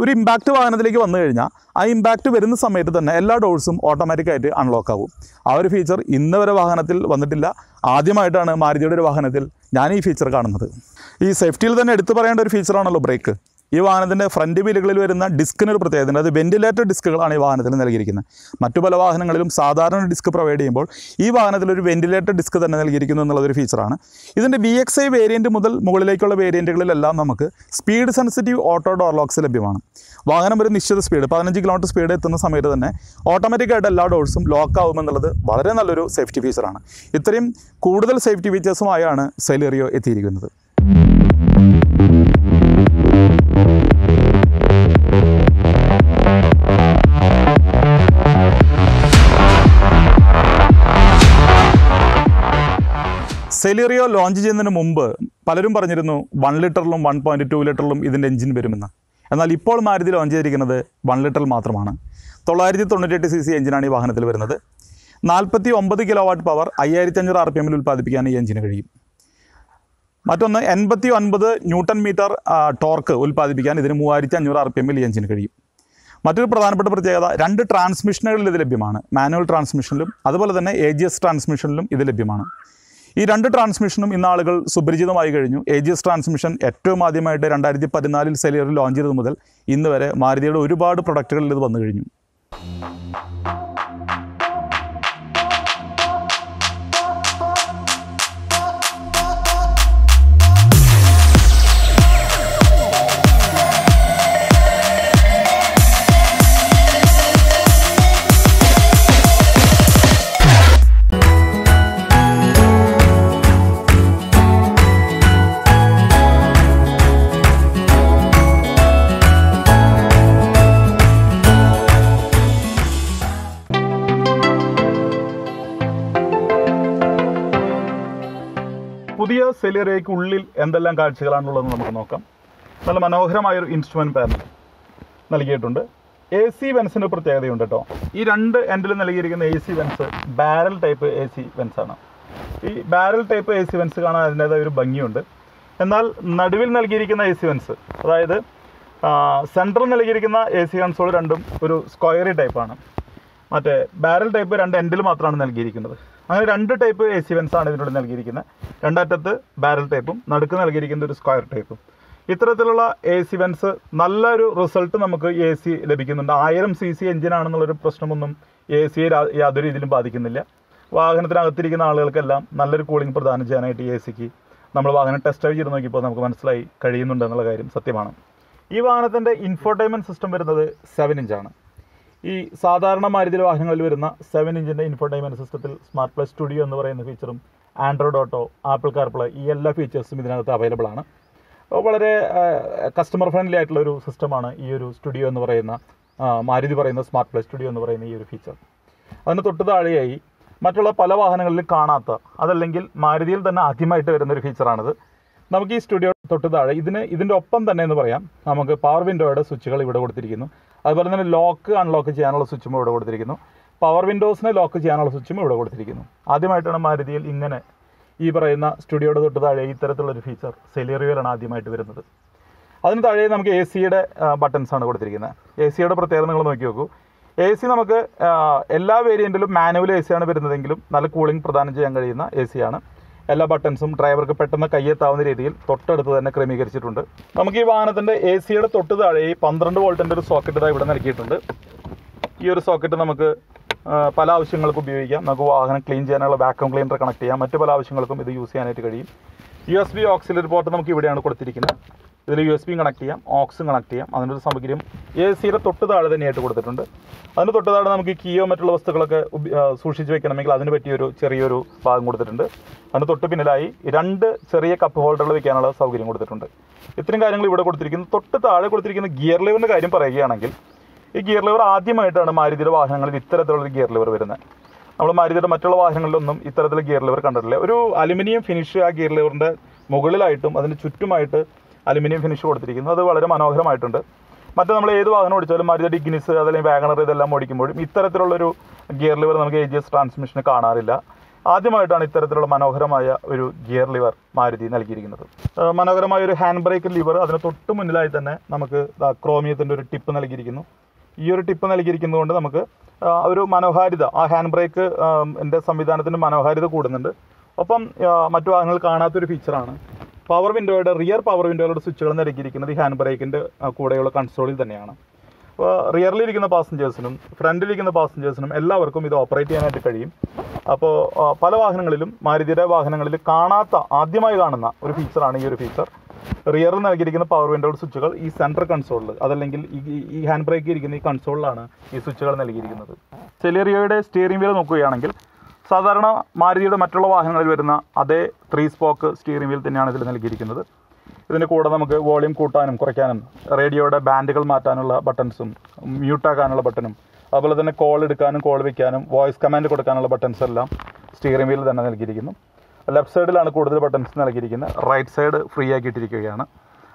ഒരു ഇമ്പാക്റ്റ് വാഹനത്തിലേക്ക് വന്നു കഴിഞ്ഞാൽ ആ ഇമ്പാക്റ്റ് വരുന്ന സമയത്ത് തന്നെ എല്ലാ ഡോഴ്സും ഓട്ടോമാറ്റിക്കായിട്ട് അൺലോക്ക് ആവും. ആ ഒരു ഫീച്ചർ ഇന്ന് വരെ വാഹനത്തിൽ വന്നിട്ടില്ല. ആദ്യമായിട്ടാണ് മാരുതിയുടെ ഒരു വാഹനത്തിൽ ഞാൻ ഈ ഫീച്ചർ കാണുന്നത്. ഈ സേഫ്റ്റിയിൽ തന്നെ എടുത്തു പറയേണ്ട ഒരു ഫീച്ചറാണല്ലോ ബ്രേക്ക് ഈ വാഹനത്തിന്റെ ഫ്രണ്ട് വീലുകളിൽ വരുന്ന ഡിസ്കിനൊരു പ്രത്യേകത ഉണ്ട്. അത് വെന്റിലേറ്റർ ഡിസ്കുകളാണ് ഈ വാഹനത്തിൽ നൽകിയിരിക്കുന്നത്. മറ്റു പല വാഹനങ്ങളിലും സാധാരണ ഡിസ്ക് പ്രൊവൈഡ് ചെയ്യുമ്പോൾ ഈ വാഹനത്തിൽ ഒരു വെന്റിലേറ്റർ ഡിസ്ക് തന്നെ നൽകിയിരിക്കുന്നു എന്നുള്ളൊരു ഫീച്ചറാണ് ഇതിന്റെ ബി എക്സ് ഐ വേരിയന്റ് മുതൽ മുകളിലേക്കുള്ള വേരിയന്റുകളിലെല്ലാം നമുക്ക് speed sensitive auto door locks ലഭ്യമാണ്. വാഹനം ഒരു നിശ്ചിത സ്പീഡ് പതിനഞ്ച് കിലോമീറ്റർ സ്പീഡ് എത്തുന്ന സമയത്ത് തന്നെ ഓട്ടോമാറ്റിക്കായിട്ട് എല്ലാ ഡോഴ്സും ലോക്ക് ആവുമെന്നുള്ളത് വളരെ നല്ലൊരു സേഫ്റ്റി ഫീച്ചറാണ് ഇത്രയും കൂടുതൽ സേഫ്റ്റി ഫീച്ചേഴ്സുമായാണ് സെലേറിയോ എത്തിയിരിക്കുന്നത്. സെലേറിയോ ലോഞ്ച് ചെയ്യുന്നതിന് മുമ്പ് പലരും പറഞ്ഞിരുന്നു വൺ ലിറ്ററിലും വൺ പോയിന്റ് ടു ലിറ്ററിലും ഇതിന്റെ എഞ്ചിൻ വരുമെന്ന്. എന്നാൽ ഇപ്പോൾ മാരുതി ലോഞ്ച് ചെയ്തിരിക്കുന്നത് വൺ ലിറ്ററിൽ മാത്രമാണ്. തൊള്ളായിരത്തി തൊണ്ണൂറ്റെട്ട് സി സി എഞ്ചിനാണ് ഈ വാഹനത്തിൽ വരുന്നത്. നാൽപ്പത്തി ഒമ്പത് കിലോ വാട്ട് പവർ അയ്യായിരത്തി അഞ്ഞൂറ് ആർ പി എമ്മിൽ ഉൽപ്പാദിപ്പിക്കാൻ ഈ എഞ്ചിന് കഴിയും. മറ്റൊന്ന് എൺപത്തി ഒൻപത് ന്യൂട്ടൺ മീറ്റർ ടോർക്ക് ഉൽപ്പാദിപ്പിക്കാൻ ഇതിന് മൂവായിരത്തി അഞ്ഞൂറ് ആർ പി എമ്മിൽ ഈ എഞ്ചിന് കഴിയും. മറ്റൊരു പ്രധാനപ്പെട്ട പ്രത്യേകത രണ്ട് ട്രാൻസ്മിഷനുകളിൽ ഇത് ലഭ്യമാണ്. മാനുവൽ ട്രാൻസ്മിഷനിലും അതുപോലെ തന്നെ എ ജി എസ് ട്രാൻസ്മിഷനിലും ഇത് ലഭ്യമാണ്. ഈ രണ്ട് ട്രാൻസ്മിഷനും ഇന്ന് ആളുകൾ സുപരിചിതമായി കഴിഞ്ഞു. എ ജി എസ് ട്രാൻസ്മിഷൻ ഏറ്റവും ആദ്യമായിട്ട് രണ്ടായിരത്തി പതിനാലിൽ സെലിയറിൽ ലോഞ്ച് ചെയ്തത് മുതൽ ഇന്ന് വരെ മാരുതിയുടെ ഒരുപാട് പ്രൊഡക്റ്റുകളിൽ ഇത് വന്നു കഴിഞ്ഞു. സെലിയറയ്ക്ക് ഉള്ളിൽ എന്തെല്ലാം കാഴ്ചകളാണുള്ളതെന്ന് നമുക്ക് നോക്കാം. നല്ല മനോഹരമായ ഒരു ഇൻസ്ട്രുമെന്റ് പാനൽ നൽകിയിട്ടുണ്ട്. എ സി വെൻസിന് പ്രത്യേകതയുണ്ട് കേട്ടോ ഈ രണ്ട് എൻഡിൽ നൽകിയിരിക്കുന്ന A C vents barrel type A C vents ആണ്. ഈ barrel type A C vents കാണാൻ അതിന്റേതായ ഒരു ഭംഗിയുണ്ട്. എന്നാൽ നടുവിൽ നൽകിയിരിക്കുന്ന എ സി വെൻസ് അതായത് സെൻട്രൽ നൽകിയിരിക്കുന്ന എ സി കൺസോൾ രണ്ടും ഒരു സ്ക്വയറി ടൈപ്പാണ് മറ്റേ ബാരൽ ടൈപ്പ് രണ്ട് എൻഡിൽ മാത്രമാണ് നൽകിയിരിക്കുന്നത്. അങ്ങനെ രണ്ട് ടൈപ്പ് എ സി വെൻസ് ആണ് ഇതിനുള്ളിൽ നൽകിയിരിക്കുന്നത്. രണ്ടറ്റത്ത് ബാരൽ ടൈപ്പും നടുക്ക് നൽകിയിരിക്കുന്ന ഒരു സ്ക്വയർ ടൈപ്പും ഇത്തരത്തിലുള്ള എ സി വെൻസ് നല്ലൊരു റിസൾട്ട് നമുക്ക് എ സി ലഭിക്കുന്നുണ്ട്. ആയിരം സി സി എഞ്ചിനാണെന്നുള്ളൊരു പ്രശ്നമൊന്നും എ സിയെ യാതൊരു രീതിയിലും ബാധിക്കുന്നില്ല. വാഹനത്തിനകത്തിരിക്കുന്ന ആളുകൾക്കെല്ലാം നല്ലൊരു കൂളിംഗ് പ്രദാനം ചെയ്യാനായിട്ട് എ സിക്ക് നമ്മൾ വാഹനം ടെസ്റ്റ് ഡ്രൈവ് ചെയ്ത് നോക്കിയപ്പോൾ നമുക്ക് മനസ്സിലായി കഴിയുന്നുണ്ടെന്നുള്ള കാര്യം സത്യമാണ്. ഈ വാഹനത്തിന്റെ ഇൻഫോർടൈൻമെന്റ് സിസ്റ്റം വരുന്നത് സെവൻ ഇഞ്ചാണ് ഈ സാധാരണ മാരുതി വാഹനങ്ങളിൽ വരുന്ന സെവൻ ഇഞ്ചിന്റെ ഇൻഫോർടൈൻമെന്റ് സിസ്റ്റത്തിൽ സ്മാർട്ട് പ്ലസ് സ്റ്റുഡിയോ എന്ന് പറയുന്ന ഫീച്ചറും ആൻഡ്രോയിഡ് ഓട്ടോ ആപ്പിൾ കാർപ്ലേ ഈ എല്ലാ ഫീച്ചേഴ്സും ഇതിനകത്ത് അവൈലബിൾ ആണ്. വളരെ കസ്റ്റമർ ഫ്രണ്ട്ലി ആയിട്ടുള്ള ഒരു സിസ്റ്റമാണ് ഈ ഒരു സ്റ്റുഡിയോ എന്ന് പറയുന്ന മാരുതി പറയുന്ന സ്മാർട്ട് പ്ലസ് സ്റ്റുഡിയോ എന്ന് പറയുന്ന ഈ ഒരു ഫീച്ചർ അതിന് തൊട്ട് താഴെയായി മറ്റുള്ള പല വാഹനങ്ങളിലും കാണാത്ത അതല്ലെങ്കിൽ മാരുതിയിൽ തന്നെ ആദ്യമായിട്ട് വരുന്ന ഒരു ഫീച്ചറാണിത് നമുക്ക് ഈ സ്റ്റുഡിയോ തൊട്ട് താഴെ ഇതിന് ഇതിന്റെ ഒപ്പം തന്നെ എന്ന് പറയാം നമുക്ക് പവർ വിൻഡോയുടെ സ്വിച്ചുകൾ ഇവിടെ കൊടുത്തിരിക്കുന്നു. അതുപോലെ തന്നെ ലോക്ക് അൺലോക്ക് ചെയ്യാനുള്ള സ്വിച്ചും ഇവിടെ കൊടുത്തിരിക്കുന്നു. പവർ വിൻഡോസിനെ ലോക്ക് ചെയ്യാനുള്ള സ്വിച്ചും ഇവിടെ കൊടുത്തിരിക്കുന്നു. ആദ്യമായിട്ടാണ് മാരുതിയിൽ ഇങ്ങനെ ഈ പറയുന്ന സ്റ്റുഡിയോയുടെ തൊട്ട് താഴെ ഇത്തരത്തിലുള്ളൊരു ഫീച്ചർ സെലിയറിയോയിലാണ് ആദ്യമായിട്ട് വരുന്നത്. അതിന് താഴെ നമുക്ക് എ സിയുടെ ബട്ടൺസാണ് കൊടുത്തിരിക്കുന്നത്. എ സിയുടെ പ്രത്യേകത നിങ്ങൾ നോക്കി നോക്കൂ. എ സി നമുക്ക് എല്ലാ വേരിയന്റിലും മാനുവൽ എ സിയാണ് വരുന്നതെങ്കിലും നല്ല കൂളിംഗ് പ്രദാനം ചെയ്യാൻ കഴിയുന്ന എ സിയാണ് എല്ലാ ബട്ടൺസും ഡ്രൈവർക്ക് പെട്ടെന്ന് കയ്യെത്താവുന്ന രീതിയിൽ തൊട്ടടുത്ത് തന്നെ ക്രമീകരിച്ചിട്ടുണ്ട്. നമുക്ക് ഈ വാഹനത്തിന്റെ എ സിയുടെ തൊട്ട് താഴെ ഈ പന്ത്രണ്ട് വോൾട്ടിന്റെ ഒരു സോക്കറ്റ് ഇതാ ഇവിടെ നൽകിയിട്ടുണ്ട്. ഈ ഒരു സോക്കറ്റ് നമുക്ക് പല ആവശ്യങ്ങൾക്കും ഉപയോഗിക്കാം. നമുക്ക് വാഹനം ക്ലീൻ ചെയ്യാനുള്ള വാക്യൂം ക്ലീനർ കണക്ട് ചെയ്യാം. മറ്റു പല ആവശ്യങ്ങൾക്കും ഇത് യൂസ് ചെയ്യാനായിട്ട് കഴിയും. U S B auxiliary port നമുക്ക് ഇവിടെയാണ് കൊടുത്തിരിക്കുന്നത്. ഇതിൽ യു എസ് ബിയും കണക്ട് ചെയ്യാം ഓക്സും കണക്ട് ചെയ്യാം. അതിനൊരു സൗകര്യം എ സിയുടെ തൊട്ട് താഴെ തന്നെയായിട്ട് കൊടുത്തിട്ടുണ്ട്. അതിന് തൊട്ട് താഴെ നമുക്ക് കിയോ മറ്റുള്ള വസ്തുക്കളൊക്കെ സൂക്ഷിച്ച് വെക്കണമെങ്കിൽ അതിന് പറ്റിയൊരു ചെറിയൊരു ഭാഗം കൊടുത്തിട്ടുണ്ട്. അതിന് തൊട്ട് പിന്നിലായി രണ്ട് ചെറിയ കപ്പ് ഹോൾഡറുകൾ വെക്കാനുള്ള സൗകര്യം കൊടുത്തിട്ടുണ്ട്. ഇത്രയും കാര്യങ്ങൾ ഇവിടെ കൊടുത്തിരിക്കുന്നു. തൊട്ട് താഴെ കൊടുത്തിരിക്കുന്ന ഗിയർ ലിവറിന്റെ കാര്യം പറയുകയാണെങ്കിൽ ഈ ഗിയർ ലിവർ ആദ്യമായിട്ടാണ് മാരുതിയുടെ വാഹനങ്ങളിൽ ഇത്തരത്തിലുള്ള ഗിയർ ലിവർ വരുന്നത്. നമ്മൾ മാരുതിയുടെ മറ്റുള്ള വാഹനങ്ങളിലൊന്നും ഇത്തരത്തിൽ ഗിയർ ലിവർ കണ്ടിട്ടില്ല. ഒരു അലുമിനിയം ഫിനിഷ് ആ ഗിയർ ലിവറിന്റെ മുകളിലായിട്ടും അതിന് ചുറ്റുമായിട്ട് അലുമിനിയം ഫിനിഷ് കൊടുത്തിരിക്കുന്നു. അത് വളരെ മനോഹരമായിട്ടുണ്ട്. മറ്റേ നമ്മൾ ഏത് വാഹനം ഓടിച്ചാലും മാരുതി ഡിഗ്നിസ് അതല്ലെങ്കിൽ വാഗണർ ഇതെല്ലാം ഓടിക്കുമ്പോഴും ഇത്തരത്തിലുള്ളൊരു ഗിയർ ലിവർ നമുക്ക് എ ജി എസ് ട്രാൻസ്മിഷന് കാണാറില്ല. ആദ്യമായിട്ടാണ് ഇത്തരത്തിലുള്ള മനോഹരമായ ഒരു ഗിയർ ലിവർ മാരുതി നൽകിയിരിക്കുന്നത്. മനോഹരമായ ഒരു ഹാൻഡ് ബ്രേക്ക് ലിവർ അതിന് തൊട്ട് മുന്നിലായി തന്നെ നമുക്ക് ക്രോമിയത്തിന്റെ ഒരു ടിപ്പ് നൽകിയിരിക്കുന്നു. ഈ ഒരു ടിപ്പ് നൽകിയിരിക്കുന്നതുകൊണ്ട് നമുക്ക് ഒരു മനോഹാരിത ആ ഹാൻഡ് ബ്രേക്ക് എന്റെ സംവിധാനത്തിന്റെ മനോഹാരിത കൂടുന്നുണ്ട്. ഒപ്പം മറ്റു വാഹനങ്ങൾ കാണാത്തൊരു ഫീച്ചറാണ് പവർ വിൻഡോയുടെ റിയർ പവർ വിൻഡോയുടെ സ്വിച്ചുകൾ നൽകിയിരിക്കുന്നത് ഈ ഹാൻഡ് ബ്രേക്കിന്റെ കൂടെയുള്ള കൺസോളിൽ തന്നെയാണ്. അപ്പോൾ റിയറിലിരിക്കുന്ന പാസഞ്ചേഴ്സിനും ഫ്രണ്ടിലിരിക്കുന്ന പാസഞ്ചേഴ്സിനും എല്ലാവർക്കും ഇത് ഓപ്പറേറ്റ് ചെയ്യാനായിട്ട് കഴിയും. അപ്പോൾ പല വാഹനങ്ങളിലും മാരുതിയുടെ വാഹനങ്ങളിൽ കാണാത്ത ആദ്യമായി കാണുന്ന ഒരു ഫീച്ചറാണ് ഈ ഒരു ഫീച്ചർ റിയറിൽ നൽകിയിരിക്കുന്ന പവർ വിൻഡോയുടെ സ്വിച്ചുകൾ ഈ സെൻട്രൽ കൺസോളിൽ അതല്ലെങ്കിൽ ഈ ഈ- ഈ ഹാൻഡ് ബ്രേക്ക് ഇരിക്കുന്ന ഈ കൺസോളിലാണ് ഈ സ്വിച്ചുകൾ നൽകിയിരിക്കുന്നത്. സെലേറിയോയുടെ സ്റ്റിയറിംഗ് വീൽ നോക്കുകയാണെങ്കിൽ സാധാരണ മാരുതിയുടെ മറ്റുള്ള വാഹനങ്ങളിൽ വരുന്ന അതേ ത്രീ സ്പോക്ക് സ്റ്റിയറിംഗ് വീൽ തന്നെയാണ് ഇതിൽ നൽകിയിരിക്കുന്നത്. ഇതിന് കൂടെ നമുക്ക് വോളിയം കൂട്ടാനും കുറയ്ക്കാനും റേഡിയോയുടെ ബാൻഡുകൾ മാറ്റാനുള്ള ബട്ടൺസും മ്യൂട്ടാക്കാനുള്ള ബട്ടണും അതുപോലെ തന്നെ കോൾ എടുക്കാനും കോൾ വയ്ക്കാനും വോയിസ് കമാൻഡ് കൊടുക്കാനുള്ള ബട്ടൺസ് എല്ലാം സ്റ്റിയറിംഗ് വീലിൽ തന്നെ നൽകിയിരിക്കുന്നു. ലെഫ്റ്റ് സൈഡിലാണ് കൂടുതൽ ബട്ടൺസ് നൽകിയിരിക്കുന്നത്. റൈറ്റ് സൈഡ് ഫ്രീ ആക്കിയിട്ടിരിക്കുകയാണ്.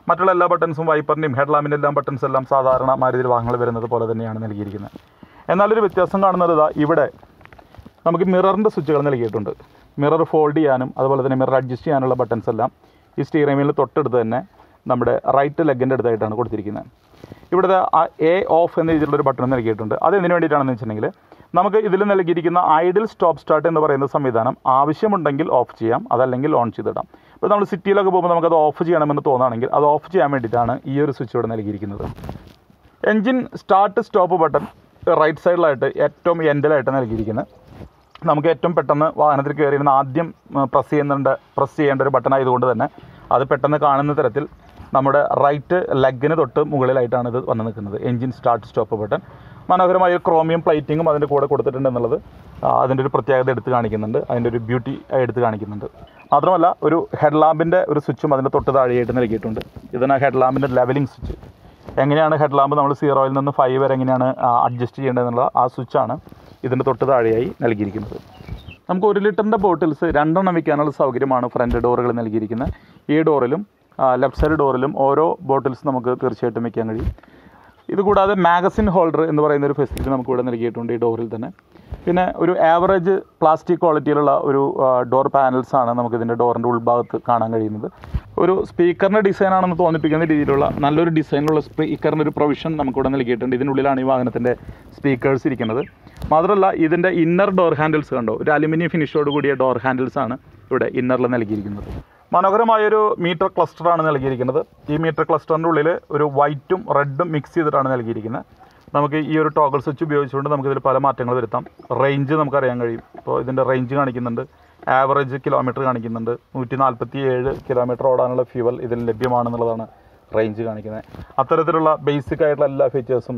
മറ്റുള്ള എല്ലാ ബട്ടൺസും വൈപ്പറിന്റെയും ഹെഡ്ലാമ്പിന്റെ എല്ലാം ബട്ടൺസ് എല്ലാം സാധാരണ മാരുതി വാഹനങ്ങൾ വരുന്നത് പോലെ തന്നെയാണ് നൽകിയിരിക്കുന്നത്. എന്നാലൊരു വ്യത്യാസം കാണുന്നത് ഇവിടെ നമുക്ക് മിററിന്റെ സ്വിച്ചുകൾ നൽകിയിട്ടുണ്ട്. മിറർ ഫോൾഡ് ചെയ്യാനും അതുപോലെ തന്നെ മിറർ അഡ്ജസ്റ്റ് ചെയ്യാനുള്ള ബട്ടൺസ് എല്ലാം ഈ സ്റ്റിയറിംഗ് വീലിന് തൊട്ടടുത്ത് തന്നെ നമ്മുടെ റൈറ്റ് ലെഗിന്റെ അടുത്തായിട്ടാണ് കൊടുത്തിരിക്കുന്നത്. ഇവിടുത്തെ എ ഓഫ് എന്ന രീതിയിലുള്ള ഒരു ബട്ടൺ നൽകിയിട്ടുണ്ട്. അത് എന്തിനു വേണ്ടിയിട്ടാണെന്ന് വെച്ചിട്ടുണ്ടെങ്കിൽ നമുക്ക് ഇതിൽ നൽകിയിരിക്കുന്ന ഐഡിൽ സ്റ്റോപ്പ് സ്റ്റാർട്ട് എന്ന് പറയുന്ന സംവിധാനം ആവശ്യമുണ്ടെങ്കിൽ ഓഫ് ചെയ്യാം അതല്ലെങ്കിൽ ഓൺ ചെയ്തിടാം. ഇപ്പോൾ നമ്മൾ സിറ്റിയിലൊക്കെ പോകുമ്പോൾ നമുക്കത് ഓഫ് ചെയ്യണമെന്ന് തോന്നുകയാണെങ്കിൽ അത് ഓഫ് ചെയ്യാൻ വേണ്ടിയിട്ടാണ് ഈ ഒരു സ്വിച്ച് ഇവിടെ നൽകിയിരിക്കുന്നത്. Engine start stop button right സൈഡിലായിട്ട് ഏറ്റവും എൻഡിലായിട്ട് നൽകിയിരിക്കുന്നത്. നമുക്ക് ഏറ്റവും പെട്ടെന്ന് വാഹനത്തിൽ കയറിയിരുന്ന ആദ്യം പ്രസ് ചെയ്യുന്നുണ്ട് പ്രസ് ചെയ്യേണ്ട ഒരു ബട്ടൺ ആയതുകൊണ്ട് തന്നെ അത് പെട്ടെന്ന് കാണുന്ന തരത്തിൽ നമ്മുടെ റൈറ്റ് ലെഗിന് തൊട്ട് മുകളിലായിട്ടാണ് ഇത് വന്ന് നിൽക്കുന്നത്. എൻജിൻ സ്റ്റാർട്ട് സ്റ്റോപ്പ് ബട്ടൺ മനോഹരമായ ഒരു ക്രോമിയം പ്ലേറ്റിങ്ങും അതിന്റെ കൂടെ കൊടുത്തിട്ടുണ്ട് എന്നുള്ളത് അതിന്റെ ഒരു പ്രത്യേകത എടുത്ത് കാണിക്കുന്നുണ്ട്. അതിന്റെ ഒരു ബ്യൂട്ടി എടുത്ത് കാണിക്കുന്നുണ്ട്. മാത്രമല്ല ഒരു ഹെഡ് ലാമ്പിന്റെ ഒരു സ്വിച്ചും അതിന്റെ തൊട്ട് താഴെയായിട്ട് നൽകിയിട്ടുണ്ട്. ഇതിന് ഹെഡ്ലാമ്പിന്റെ ലെവലിംഗ് സ്വിച്ച് എങ്ങനെയാണ് ഹെഡ് ലാമ്പ് നമ്മൾ സീറോയിൽ നിന്ന് ഫൈവ് വരെ എങ്ങനെയാണ് അഡ്ജസ്റ്റ് ചെയ്യേണ്ടതെന്നുള്ള ആ സ്വിച്ചാണ് ഇതിന്റെ തൊട്ട് താഴെയായി നൽകിയിരിക്കുന്നത്. നമുക്ക് ഒരു ലിറ്ററിന്റെ ബോട്ടിൽസ് രണ്ടെണ്ണം വയ്ക്കാനുള്ള സൗകര്യമാണ് ഫ്രണ്ട് ഡോറുകൾ നൽകിയിരിക്കുന്നത്. ഈ ഡോറിലും ലെഫ്റ്റ് സൈഡ് ഡോറിലും ഓരോ ബോട്ടിൽസ് നമുക്ക് തീർച്ചയായിട്ടും വയ്ക്കാൻ കഴിയും. ഇതുകൂടാതെ മാഗസിൻ ഹോൾഡർ എന്ന് പറയുന്ന ഒരു ഫെസിലിറ്റി നമുക്ക് ഇവിടെ നൽകിയിട്ടുണ്ട് ഈ ഡോറിൽ തന്നെ. പിന്നെ ഒരു ആവറേജ് പ്ലാസ്റ്റിക് ക്വാളിറ്റിയിലുള്ള ഒരു ഡോർ പാനൽസ് ആണ് നമുക്ക് ഇതിന്റെ ഡോറിന്റെ ഉൾഭാഗത്ത് കാണാൻ കഴിയുന്നത്. ഒരു സ്പീക്കറിന്റെ ഡിസൈൻ ആണെന്ന് തോന്നിപ്പിക്കുന്ന രീതിയിലുള്ള നല്ലൊരു ഡിസൈനുള്ള സ്പീക്കറിന്റെ ഒരു പ്രൊവിഷൻ നമുക്കിവിടെ നൽകിയിട്ടുണ്ട്. ഇതിനുള്ളിലാണ് ഈ വാഹനത്തിന്റെ സ്പീക്കേഴ്സ് ഇരിക്കുന്നത്. മാത്രമല്ല ഇതിന്റെ ഇന്നർ ഡോർ ഹാൻഡിൽസ് കണ്ടോ? ഒരു അലുമിനിയം ഫിനിഷോട് കൂടിയ ഡോർ ഹാൻഡിൽസ് ആണ് ഇവിടെ ഇന്നറിൽ നൽകിയിരിക്കുന്നത്. മനോഹരമായൊരു മീറ്റർ ക്ലസ്റ്ററാണ് നൽകിയിരിക്കുന്നത്. ഈ മീറ്റർ ക്ലസ്റ്ററിന്റെ ഉള്ളിൽ ഒരു വൈറ്റും റെഡും മിക്സ് ചെയ്തിട്ടാണ് നൽകിയിരിക്കുന്നത്. നമുക്ക് ഈ ഒരു ടോഗിൾ സ്വിച്ച് ഉപയോഗിച്ചുകൊണ്ട് നമുക്കിതിൽ പല മാറ്റങ്ങൾ വരുത്താം. റേഞ്ച് നമുക്കറിയാൻ കഴിയും. ഇപ്പോൾ ഇതിന്റെ റേഞ്ച് കാണിക്കുന്നുണ്ട്. ആവറേജ് കിലോമീറ്റർ കാണിക്കുന്നുണ്ട്. നൂറ്റി നാൽപ്പത്തി ഏഴ് കിലോമീറ്റർ ഓടാനുള്ള ഫ്യൂവൽ ഇതിൽ ലഭ്യമാണെന്നുള്ളതാണ് റേഞ്ച് കാണിക്കുന്നത്. അത്തരത്തിലുള്ള ബേസിക് ആയിട്ടുള്ള എല്ലാ ഫീച്ചേഴ്സും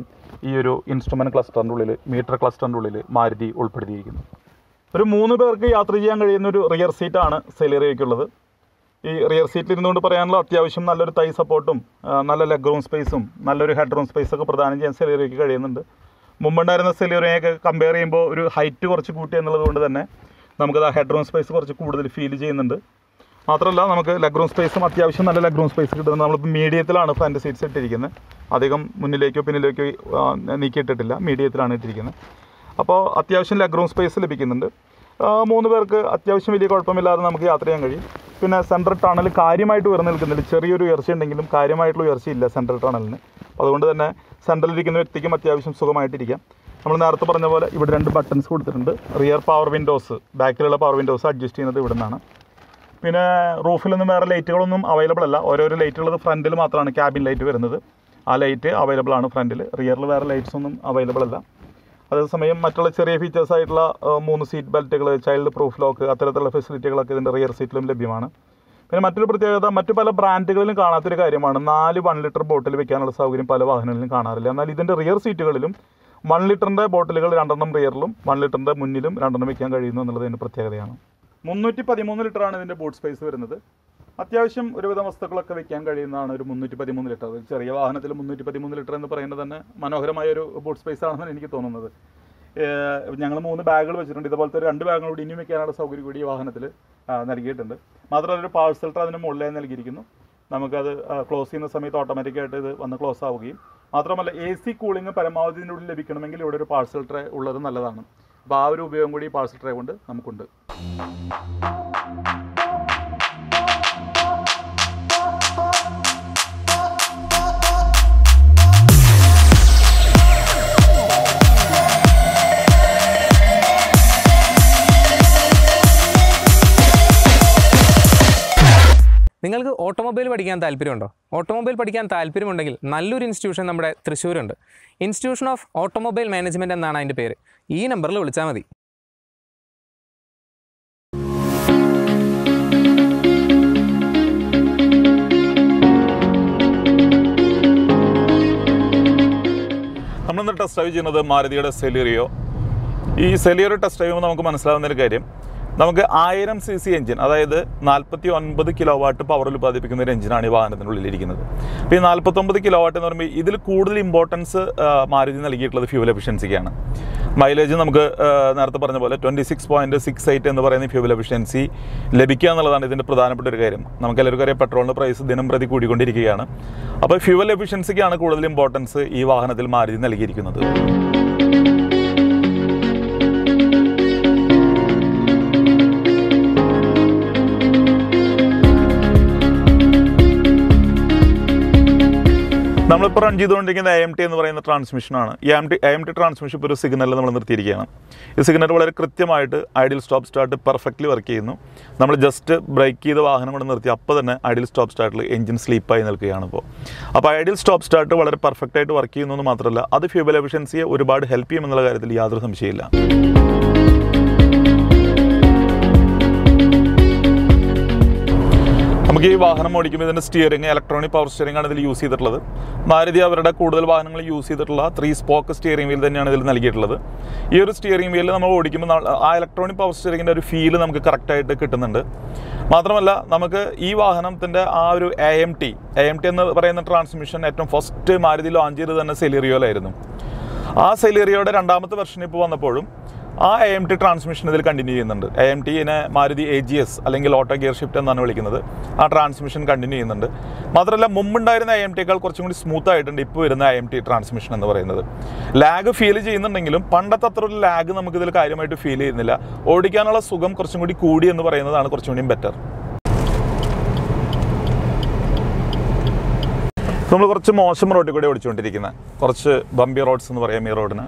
ഈ ഒരു ഇൻസ്ട്രുമെന്റ് ക്ലസ്റ്ററിന്റെ ഉള്ളിൽ മീറ്റർ ക്ലസ്റ്ററിന്റെ ഉള്ളിൽ മാരുതി ഉൾപ്പെടുത്തിയിരിക്കുന്നു. ഒരു മൂന്ന് പേർക്ക് യാത്ര ചെയ്യാൻ കഴിയുന്ന ഒരു റിയർ സീറ്റാണ് സെലേറിയയ്ക്കുള്ളത് ഈ റിയർ സീറ്റിൽ ഇരുന്നുകൊണ്ട് പറയാനുള്ള അത്യാവശ്യം നല്ലൊരു തൈ സപ്പോർട്ടും നല്ല ലെഗ് റൂം സ്പേസും നല്ലൊരു ഹെഡ് റൂം സ്പേസ് ഒക്കെ പ്രദാനം ചെയ്യാൻ സെലേറിയയ്ക്ക് കഴിയുന്നുണ്ട്. മുമ്പുണ്ടായിരുന്ന സെലേറിയൊക്കെ കമ്പയർ ചെയ്യുമ്പോൾ ഒരു ഹൈറ്റ് കുറച്ച് കൂട്ടി എന്നുള്ളത് കൊണ്ട് തന്നെ നമുക്കത് ആ ഹെഡ് റൂം സ്പേസ് കുറച്ച് കൂടുതൽ ഫീൽ ചെയ്യുന്നുണ്ട്. മാത്രമല്ല നമുക്ക് ലെഗ് റൂം സ്പേസും അത്യാവശ്യം നല്ല ലെഗ് റൂം സ്പേസ് കിട്ടുന്നത് നമ്മളിപ്പോൾ മീഡിയത്തിലാണ് ഫ്രണ്ട് സീറ്റ്സ് ഇട്ടിരിക്കുന്നത് അധികം മുന്നിലേക്കോ പിന്നിലേക്കോ നീക്കിയിട്ടിട്ടില്ല. മീഡിയത്തിലാണ് ഇട്ടിരിക്കുന്നത്. അപ്പോൾ അത്യാവശ്യം ലെഗ് റൂം സ്പേസ് ലഭിക്കുന്നുണ്ട്. മൂന്ന് പേർക്ക് അത്യാവശ്യം വലിയ കുഴപ്പമില്ലാതെ നമുക്ക് യാത്ര ചെയ്യാൻ കഴിയും. പിന്നെ സെൻട്രൽ ടണൽ കാര്യമായിട്ട് ഉയർന്നു നിൽക്കുന്നില്ല. ചെറിയൊരു ഉയർച്ച ഉണ്ടെങ്കിലും കാര്യമായിട്ടുള്ള ഉയർച്ചയില്ല സെൻട്രൽ ടണലിന് അതുകൊണ്ട് തന്നെ സെൻട്രലിൽ ഇരിക്കുന്ന വ്യക്തിക്കും അത്യാവശ്യം സുഖമായിട്ടിരിക്കാം. നമ്മൾ നേരത്തെ പറഞ്ഞ പോലെ ഇവിടെ രണ്ട് ബട്ടൺസ് കൊടുത്തിട്ടുണ്ട്. റിയർ പവർ വിൻഡോസ് ബാക്കിലുള്ള പവർ വിൻഡോസ് അഡ്ജസ്റ്റ് ചെയ്യുന്നത് ഇവിടെ നിന്നാണ്. പിന്നെ റൂഫിലൊന്നും വേറെ ലൈറ്റുകളൊന്നും അവൈലബിൾ അല്ല. ഓരോരോ ലൈറ്റുകൾ ഫ്രണ്ടിൽ മാത്രമാണ് ക്യാബിൻ ലൈറ്റ് വരുന്നത്. ആ ലൈറ്റ് അവൈലബിൾ ആണ് ഫ്രണ്ടിൽ റിയറിൽ വേറെ ലൈറ്റ്സ് ഒന്നും അവൈലബിൾ അല്ല. അതേസമയം മറ്റുള്ള ചെറിയ ഫീച്ചേഴ്സ് ആയിട്ടുള്ള മൂന്ന് സീറ്റ് ബെൽറ്റുകൾ ചൈൽഡ് പ്രൂഫ് ലോക്ക് അത്തരത്തിലുള്ള ഫെസിലിറ്റികളൊക്കെ ഇതിന്റെ റിയർ സീറ്റിലും ലഭ്യമാണ്. പിന്നെ മറ്റൊരു പ്രത്യേകത മറ്റു പല ബ്രാൻഡുകളിലും കാണാത്തൊരു കാര്യമാണ് നാല് വൺ ലിറ്റർ ബോട്ടിൽ വെക്കാനുള്ള സൗകര്യം പല വാഹനങ്ങളിലും കാണാറില്ല. എന്നാൽ ഇതിന്റെ റിയർ സീറ്റുകളിലും വൺ ലിറ്ററിന്റെ ബോട്ടിലുകൾ രണ്ടെണ്ണം റിയറിലും വൺ ലിറ്ററിന്റെ മുന്നിലും രണ്ടെണ്ണം വെക്കാൻ കഴിയുന്നു എന്നുള്ളത് ഇതിന്റെ പ്രത്യേകതയാണ്. മുന്നൂറ്റി പതിമൂന്ന് ലിറ്ററാണ് ഇതിന്റെ ബോട്ട് സ്പേസ് വരുന്നത്. അത്യാവശ്യം ഒരുവിധം വസ്തുക്കളൊക്കെ വെക്കാൻ കഴിയുന്നതാണ് ഒരു മുന്നൂറ്റി പതിമൂന്ന് ലിറ്റർ ചെറിയ വാഹനത്തിൽ മുന്നൂറ്റി പതിമൂന്ന് ലിറ്റർ എന്ന് പറയുന്നത് തന്നെ മനോഹരമായ ഒരു ബോട്ട് സ്പേസ് ആണെന്നാണ് എനിക്ക് തോന്നുന്നത്. ഞങ്ങൾ മൂന്ന് ബാഗുകൾ വെച്ചിട്ടുണ്ട്. ഇതുപോലത്തെ ഒരു രണ്ട് ബാഗുകൾ കൂടി ഇനിയും വെക്കാനുള്ള സൗകര്യം കൂടി ഈ വാഹനത്തിൽ നൽകിയിട്ടുണ്ട്. മാത്രമല്ല ഒരു പാഴ്സൽ ട്രാ അതിന് മുകളിലായി നൽകിയിരിക്കുന്നു. നമുക്കത് ക്ലോസ് ചെയ്യുന്ന സമയത്ത് ഓട്ടോമാറ്റിക്കായിട്ട് ഇത് വന്ന് ക്ലോസ് ആവുകയും. മാത്രമല്ല എ സി കൂളിംഗ് പരമാവധി ഇതിന്റെ ഉള്ളിൽ ലഭിക്കണമെങ്കിൽ ഇവിടെ ഒരു പാഴ്സൽ ട്രേ ഉള്ളത് നല്ലതാണ്. അപ്പോൾ ആ ഒരു ഉപയോഗം കൂടി ഈ പാഴ്സൽ ട്രേ കൊണ്ട് നമുക്കുണ്ട്. നിങ്ങൾക്ക് ഓട്ടോമൊബൈൽ പഠിക്കാൻ താല്പര്യമുണ്ടോ? ഓട്ടോമൊബൈൽ പഠിക്കാൻ താല്പര്യമുണ്ടെങ്കിൽ നല്ലൊരു ഇൻസ്റ്റിറ്റ്യൂഷൻ നമ്മുടെ തൃശ്ശൂരുണ്ട്. ഇൻസ്റ്റിറ്റ്യൂഷൻ ഓഫ് ഓട്ടോമൊബൈൽ മാനേജ്മെന്റ് എന്നാണ് അതിന്റെ പേര്. ഈ നമ്പറിൽ വിളിച്ചാൽ മതി. നമ്മളിന്ന് ടെസ്റ്റ് ഡ്രൈവ് ചെയ്യുന്നത് മാരുതിയുടെ സെലീറിയോ ഈ സെലീറിയോ ടെസ്റ്റ് ഡ്രൈവ് നമുക്ക് മനസ്സിലാവുന്ന ഒരു കാര്യം. നമുക്ക് ആയിരം സി സി എഞ്ചിൻ അതായത് നാൽപ്പത്തി ഒൻപത് കിലോ വാട്ട് പവർ ഉൽപ്പാദിപ്പിക്കുന്ന ഒരു എഞ്ചിനാണ് ഈ വാഹനത്തിനുള്ളിൽ ഇരിക്കുന്നത് അപ്പോൾ ഈ നാൽപ്പത്തൊമ്പത് കിലോ വാട്ട് എന്ന് പറയുമ്പോൾ ഇതിൽ കൂടുതൽ ഇമ്പോർട്ടൻസ് മാരുതി നൽകിയിട്ടുള്ളത് ഫ്യൂവൽ എഫിഷ്യൻസിക്കാണ് മൈലേജ് നമുക്ക് നേരത്തെ പറഞ്ഞ പോലെ twenty six point six eight എന്ന് പറയുന്ന ഫ്യൂവൽ എഫിഷ്യൻസി ലഭിക്കുക എന്നുള്ളതാണ് ഇതിന്റെ പ്രധാനപ്പെട്ട ഒരു കാര്യം. നമുക്ക് എല്ലാവർക്കും അറിയാം പെട്രോളിന്റെ പ്രൈസ് ദിനം പ്രതി കൂടിക്കൊണ്ടിരിക്കുകയാണ്. അപ്പോൾ ഫ്യൂവൽ എഫിഷ്യൻസിക്കാണ് കൂടുതൽ ഇമ്പോർട്ടൻസ് ഈ വാഹനത്തിൽ മാരുതി നൽകിയിരിക്കുന്നത്. നമ്മളിപ്പോൾ റൺ ചെയ്തുകൊണ്ടിരിക്കുന്ന എ എം ടി എന്ന് പറയുന്ന ട്രാൻസ്മിഷനാണ് ഈ M T A M T transmission ഇപ്പോൾ ഒരു സിഗ്നലിൽ നമ്മൾ നിർത്തിയിരിക്കുകയാണ്. ഈ സിഗ്നൽ വളരെ കൃത്യമായിട്ട് idle stop start perfectly work ചെയ്യുന്നു. നമ്മൾ ജസ്റ്റ് ബ്രേക്ക് ചെയ്ത വാഹനം കൊണ്ട് നിർത്തി അപ്പോൾ തന്നെ ഐഡിയൽ സ്റ്റോപ്പ് സ്റ്റാർട്ടിൽ എഞ്ചിൻ സ്ലീപ്പായി നിൽക്കുകയാണ് ഇപ്പോൾ അപ്പോൾ ഐഡിയൽ സ്റ്റോപ്പ് സ്റ്റാർട്ട് വളരെ പെർഫെക്റ്റ് ആയിട്ട് വർക്ക് ചെയ്യുന്നു എന്ന് മാത്രമല്ല അത് ഫ്യൂബൽ എഫിഷ്യൻസിയെ ഒരുപാട് ഹെൽപ്പ് ചെയ്യുമെന്നുള്ള കാര്യത്തിൽ യാതൊരു സംശയമില്ല നമുക്ക് ഈ വാഹനം ഓടിക്കുമ്പോൾ ഇതിന്റെ സ്റ്റിയറിംഗ് ഇലക്ട്രോണിക് പവർ സ്റ്റിയറിംഗ് ആണ് ഇതിൽ യൂസ് ചെയ്തിട്ടുള്ളത്. മാരുതി അവരുടെ കൂടുതൽ വാഹനങ്ങൾ യൂസ് ചെയ്തിട്ടുള്ള ത്രീ സ്പോക്ക് സ്റ്റിയറിംഗ് വീൽ തന്നെയാണ് ഇതിൽ നൽകിയിട്ടുള്ളത്. ഈ ഒരു സ്റ്റിയറിംഗ് വീലിൽ നമ്മൾ ഓടിക്കുമ്പോൾ ആ ഇലക്ട്രോണിക് പവർ സ്റ്റിയറിംഗിന്റെ ഒരു ഫീൽ നമുക്ക് കറക്റ്റായിട്ട് കിട്ടുന്നുണ്ട്. മാത്രമല്ല നമുക്ക് ഈ വാഹനത്തിന്റെ ആ ഒരു A M T A M T എന്ന് പറയുന്ന ട്രാൻസ്മിഷൻ ഏറ്റവും ഫസ്റ്റ് മാരുതി ലോഞ്ച് ചെയ്ത് തന്നെ സെലിറിയോയിലായിരുന്നു ആ സെലിറിയോയുടെ രണ്ടാമത്തെ വെർഷൻ ഇപ്പോൾ വന്നപ്പോഴും ആ എ എം ടി ട്രാൻസ്മിഷൻ ഇതിൽ കണ്ടിന്യൂ ചെയ്യുന്നുണ്ട്. എ എം ടിനെ മാരുതി എ ജി എസ് അല്ലെങ്കിൽ ഓട്ടോ ഗിയർ ഷിഫ്റ്റ് എന്നാണ് വിളിക്കുന്നത്. ആ ട്രാൻസ്മിഷൻ കണ്ടിന്യൂ ചെയ്യുന്നുണ്ട്. മാത്രമല്ല മുമ്പുണ്ടായിരുന്ന എ എം ടിയേക്കാൾ കുറച്ചും കൂടി സ്മൂത്ത് ആയിട്ടുണ്ട്. ഇപ്പോൾ വരുന്ന എ എം ടി ട്രാൻസ്മിഷൻ എന്ന് പറയുന്നത്. ലാഗ് ഫീൽ ചെയ്യുന്നുണ്ടെങ്കിലും പണ്ടത്തെ അത്ര ഒരു ലാഗ് നമുക്കിതിൽ കാര്യമായിട്ട് ഫീൽ ചെയ്യുന്നില്ല. ഓടിക്കാനുള്ള സുഖം കുറച്ചും കൂടി കൂടി എന്ന് പറയുന്നതാണ് കുറച്ചും കൂടി ബെറ്റർ നമ്മൾ കുറച്ച് മോശം റോഡിൽ കൂടി ഓടിച്ചുകൊണ്ടിരിക്കുന്നത് കുറച്ച് ബമ്പി റോഡ്സ് എന്ന് പറയാം ഈ റോഡിന്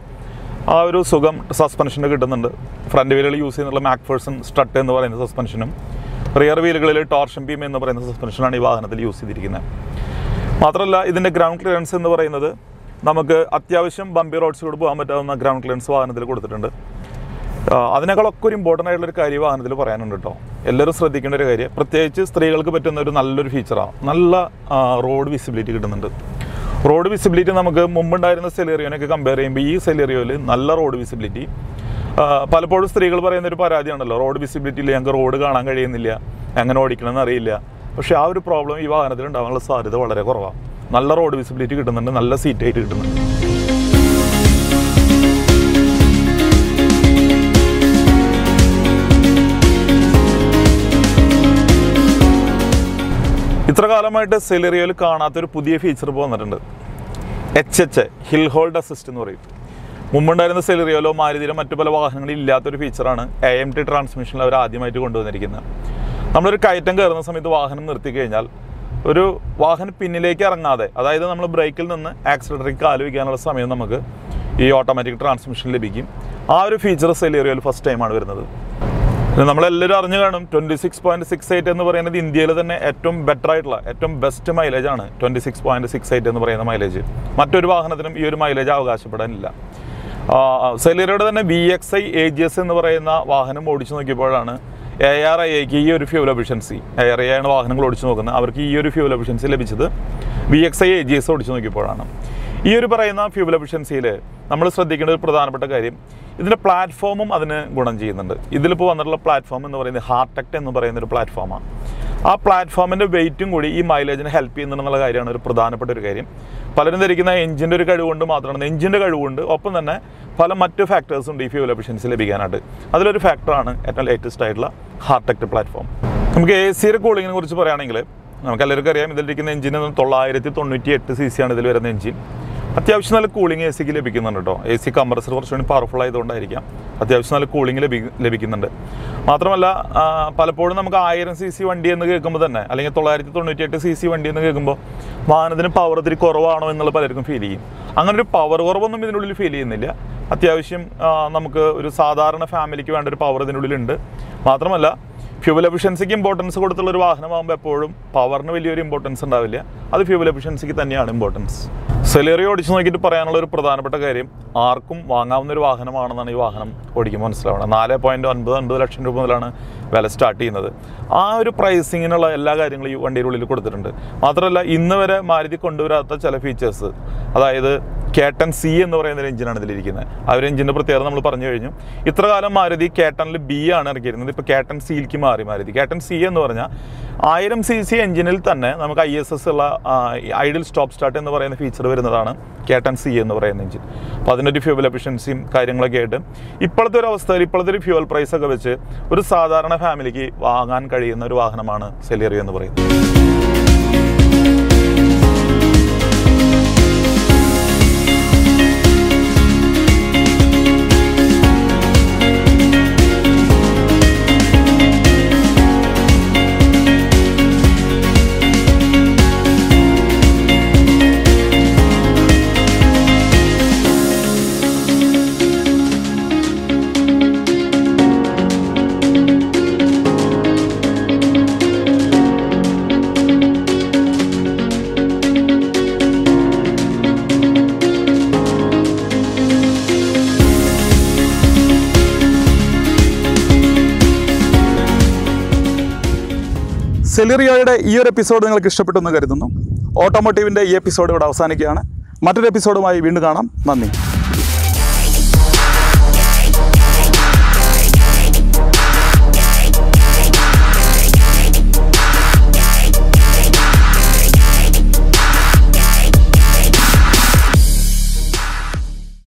ആ ഒരു സുഖം സസ്പെൻഷന് കിട്ടുന്നുണ്ട്. ഫ്രണ്ട് വീലുകൾ യൂസ് ചെയ്യുന്നുള്ള മാക്ഫേഴ്സൺ സ്ട്രട്ട് എന്ന് പറയുന്ന സസ്പെൻഷനും റിയർ വീലുകളിൽ ടോർഷൻ ബീം എന്ന് പറയുന്ന സസ്പെൻഷനാണ് ഈ വാഹനത്തിൽ യൂസ് ചെയ്തിരിക്കുന്നത്. മാത്രമല്ല ഇതിന്റെ ഗ്രൗണ്ട് ക്ലിയറൻസ് എന്ന് പറയുന്നത് നമുക്ക് അത്യാവശ്യം ബമ്പി റോഡ്സിലൂടെ പോകാൻ പറ്റാവുന്ന ഗ്രൗണ്ട് ക്ലിയറൻസ് വാഹനത്തിൽ കൊടുത്തിട്ടുണ്ട്. അതിനേക്കാളൊക്കെ ഒരു ഇമ്പോർട്ടന്റ് ആയിട്ടുള്ള ഒരു കാര്യം വാഹനത്തിൽ പറയാനുണ്ട് കേട്ടോ എല്ലാവരും ശ്രദ്ധിക്കേണ്ട ഒരു കാര്യം പ്രത്യേകിച്ച് സ്ത്രീകൾക്ക് പറ്റുന്ന ഒരു നല്ലൊരു ഫീച്ചറാണ് നല്ല റോഡ് വിസിബിലിറ്റി കിട്ടുന്നുണ്ട്. റോഡ് വിസിബിലിറ്റി നമുക്ക് മുമ്പുണ്ടായിരുന്ന സെലേറിയോനൊക്കെ കമ്പയർ ചെയ്യുമ്പോൾ ഈ സെലേറിയോയിൽ നല്ല റോഡ് വിസിബിലിറ്റി പലപ്പോഴും സ്ത്രീകൾ പറയുന്ന ഒരു പരാതിയാണല്ലോ റോഡ് വിസിബിലിറ്റി വിസിബിലിറ്റിയിൽ ഞങ്ങൾക്ക് റോഡ് കാണാൻ കഴിയുന്നില്ല എങ്ങനെ ഓടിക്കണമെന്ന് അറിയില്ല. പക്ഷേ ആ ഒരു പ്രോബ്ലം ഈ വാഹനത്തിൽ ഉണ്ടാകാനുള്ള സാധ്യത വളരെ കുറവാണ് നല്ല റോഡ് വിസിബിലിറ്റി കിട്ടുന്നുണ്ട് നല്ല സീറ്റ് ആയിട്ട് കിട്ടുന്നുണ്ട്. കാലമായിട്ട് സെലറിയോയിൽ കാണാത്തൊരു പുതിയ ഫീച്ചർ ഇപ്പോൾ വന്നിട്ടുണ്ട് H H hill hold assist എന്ന് പറയും. മുമ്പുണ്ടായിരുന്ന സെലറിയോയിലോ മാരുതിയിലോ മറ്റു പല വാഹനങ്ങളിൽ ഇല്ലാത്തൊരു ഫീച്ചറാണ് എ എം ടി ട്രാൻസ്മിഷനിൽ അവർ ആദ്യമായിട്ട് കൊണ്ടുവന്നിരിക്കുന്നത്. നമ്മളൊരു കയറ്റം കയറുന്ന സമയത്ത് വാഹനം നിർത്തി കഴിഞ്ഞാൽ ഒരു വാഹനം പിന്നിലേക്ക് ഇറങ്ങാതെ അതായത് നമ്മൾ ബ്രേക്കിൽ നിന്ന് ആക്സിലേറ്ററിൽ കാൽ വയ്ക്കാനുള്ള സമയം നമുക്ക് ഈ ഓട്ടോമാറ്റിക് ട്രാൻസ്മിഷൻ ലഭിക്കും. ആ ഒരു ഫീച്ചർ സെലറിയോയിൽ ഫസ്റ്റ് ടൈമാണ് വരുന്നത്. നമ്മളെല്ലാവരും അറിഞ്ഞു കാണും. Twenty six point six eight എന്ന് പറയുന്നത് ഇന്ത്യയിൽ തന്നെ ഏറ്റവും ബെറ്റർ ആയിട്ടുള്ള ഏറ്റവും ബെസ്റ്റ് മൈലേജ് ആണ് twenty six point six eight എന്ന് പറയുന്ന മൈലേജ് മറ്റൊരു വാഹനത്തിനും ഈ ഒരു മൈലേജ് അവകാശപ്പെടാനില്ല. സെലറിയുടെ തന്നെ V X I A G S എന്ന് പറയുന്ന വാഹനം ഓടിച്ചു നോക്കിയപ്പോഴാണ് എ ആർ ഐ ഐക്ക് ഈ ഒരു fuel efficiency A R I ആണ് വാഹനങ്ങൾ ഓടിച്ചു നോക്കുന്നത്. അവർക്ക് ഈ ഒരു ഫ്യൂൽ എഫിഷ്യൻസി ലഭിച്ചത് V X I A G S ഓടിച്ചു നോക്കിയപ്പോഴാണ്. ഈ ഒരു പറയുന്ന ഫ്യൂവൽ എഫിഷ്യൻസിയിൽ നമ്മൾ ശ്രദ്ധിക്കേണ്ട ഒരു പ്രധാനപ്പെട്ട കാര്യം ഇതിന്റെ പ്ലാറ്റ്ഫോമും അതിന് ഗുണം ചെയ്യുന്നുണ്ട്. ഇതിലിപ്പോൾ വന്നിട്ടുള്ള പ്ലാറ്റ്ഫോം എന്ന് പറയുന്നത് ഹാർട്ടെക്ട് എന്ന് പറയുന്ന ഒരു പ്ലാറ്റ്ഫോമാണ് ആ. പ്ലാറ്റ്ഫോമിന്റെ വെയിറ്റും കൂടി ഈ മൈലേജിനെ ഹെൽപ്പ് ചെയ്യുന്നുണ്ടെന്നുള്ള കാര്യമാണ് ഒരു പ്രധാനപ്പെട്ട ഒരു കാര്യം. പലരും ധരിക്കുന്ന എഞ്ചിന്റെ ഒരു കഴിവുകൊണ്ട് മാത്രമാണ്. എഞ്ചിന്റെ കഴിവുകൊണ്ട് ഒപ്പം തന്നെ പല മറ്റു ഫാക്ടേഴ്സും ഉണ്ട് ഈ ഫ്യൂൽ എഫിഷ്യൻസി ലഭിക്കാനായിട്ട്. അതിലൊരു ഫാക്ടറാണ് ഏറ്റവും ലേറ്റസ്റ്റ് ആയിട്ടുള്ള ഹാർട്ടെക്ട് പ്ലാറ്റ്ഫോം നമുക്ക് എ സിയുടെ കൂളിങ്ങിനെ കുറിച്ച് പറയുകയാണെങ്കിൽ നമുക്ക് എല്ലാവർക്കും അറിയാം ഇതിലിരിക്കുന്ന എഞ്ചിന് തൊള്ളായിരത്തി തൊണ്ണൂറ്റി എട്ട് സി സി ആണ് ഇതിൽ വരുന്ന എഞ്ചിൻ അത്യാവശ്യം നല്ല കൂളിംഗ് എ സിക്ക് ലഭിക്കുന്നുണ്ട് കേട്ടോ എ സി കംപ്രസർ കുറച്ചുകൂടി പവർഫുൾ ആയതുകൊണ്ടായിരിക്കാം. അത്യാവശ്യം നല്ല കൂളിംഗ് ലഭി ലഭിക്കുന്നുണ്ട്. മാത്രമല്ല പലപ്പോഴും നമുക്ക് ആയിരം സി സി വണ്ടി എന്ന് കേൾക്കുമ്പോൾ തന്നെ അല്ലെങ്കിൽ തൊള്ളായിരത്തി തൊണ്ണൂറ്റി എട്ട് സി സി വണ്ടി എന്ന് കേൾക്കുമ്പോൾ വാഹനത്തിന് പവർ ഇത്തിരി കുറവാണോ എന്നുള്ള പലർക്കും ഫീൽ ചെയ്യും. അങ്ങനെ ഒരു പവർ കുറവൊന്നും ഇതിനുള്ളിൽ ഫീൽ ചെയ്യുന്നില്ല. അത്യാവശ്യം നമുക്ക് ഒരു സാധാരണ ഫാമിലിക്ക് വേണ്ട ഒരു പവർ ഇതിനുള്ളിലുണ്ട്. മാത്രമല്ല ഫ്യൂവൽ എഫിഷ്യൻസിക്ക് ഇമ്പോർട്ടൻസ് കൊടുത്തുള്ള ഒരു വാഹനമാകുമ്പോൾ എപ്പോഴും പവറിന് വലിയൊരു ഇമ്പോർട്ടൻസ് ഉണ്ടാവില്ല. അത് ഫ്യൂവൽ എഫിഷ്യൻസിക്ക് തന്നെയാണ് ഇമ്പോർട്ടൻസ് സെലറി ഓടിച്ചു നോക്കിയിട്ട് പറയാനുള്ള ഒരു പ്രധാനപ്പെട്ട കാര്യം ആർക്കും വാങ്ങാവുന്ന ഒരു വാഹനമാണെന്നാണ് ഈ വാഹനം ഓടിക്കുമ്പോൾ മനസ്സിലാവുന്നത്. നാല് പോയിന്റ് ഒൻപത് ഒൻപത് ലക്ഷം രൂപ മുതലാണ് വില സ്റ്റാർട്ട് ചെയ്യുന്നത്. ആ ഒരു പ്രൈസിങ്ങിനുള്ള എല്ലാ കാര്യങ്ങളും ഈ വണ്ടിയുടെ ഉള്ളിൽ കൊടുത്തിട്ടുണ്ട്. മാത്രമല്ല ഇന്ന് വരെ മാരുതി കൊണ്ടുവരാത്ത ചില ഫീച്ചേഴ്സ് അതായത് കേട്ടൻ സി എന്ന് പറയുന്ന ഒരു എഞ്ചിനാണ് ഇതിലിരിക്കുന്നത്. ആ ഒരു എഞ്ചിന്റെ പ്രത്യേകത നമ്മൾ പറഞ്ഞു കഴിഞ്ഞു. ഇത്ര കാലം മാരുതി കേട്ടനിൽ ബി ആണ് ഇറക്കിയിരുന്നത്. ഇപ്പോൾ കേട്ടൻ സിയിലേക്ക് മാറി മാരുതി. കേട്ടൻ സി എന്ന് പറഞ്ഞാൽ ആയിരം സി സി എഞ്ചിനിൽ തന്നെ നമുക്ക് ഐ എസ് എസ് ഉള്ള ഐഡിൽ സ്റ്റോപ്പ് സ്റ്റാർട്ട് എന്ന് പറയുന്ന ഫീച്ചർ വരുന്നതാണ് കേട്ടൻ സി എന്ന് പറയുന്ന എഞ്ചിൻ. അപ്പോൾ അതിനൊരു ഫ്യൂവൽ എഫിഷ്യൻസിയും കാര്യങ്ങളൊക്കെ ആയിട്ട് ഇപ്പോഴത്തെ ഒരു അവസ്ഥയിൽ ഇപ്പോഴത്തെ ഒരു ഫ്യൂവൽ പ്രൈസ് ഒക്കെ വെച്ച് ഒരു സാധാരണ ഫാമിലിക്ക് വാങ്ങാൻ കഴിയുന്ന ഒരു വാഹനമാണ് സെലേറിയോ എന്ന് പറയുന്നത്. സെലിറിയോയുടെ ഈ ഒരു എപ്പിസോഡ് നിങ്ങൾക്ക് ഇഷ്ടപ്പെട്ടു എന്ന് കരുതുന്നു. ഓട്ടോമോട്ടീവിന്റെ ഈ എപ്പിസോഡ് ഇവിടെ അവസാനിക്കുകയാണ്. മറ്റൊരു എപ്പിസോഡുമായി വീണ്ടും കാണാം. നന്ദി.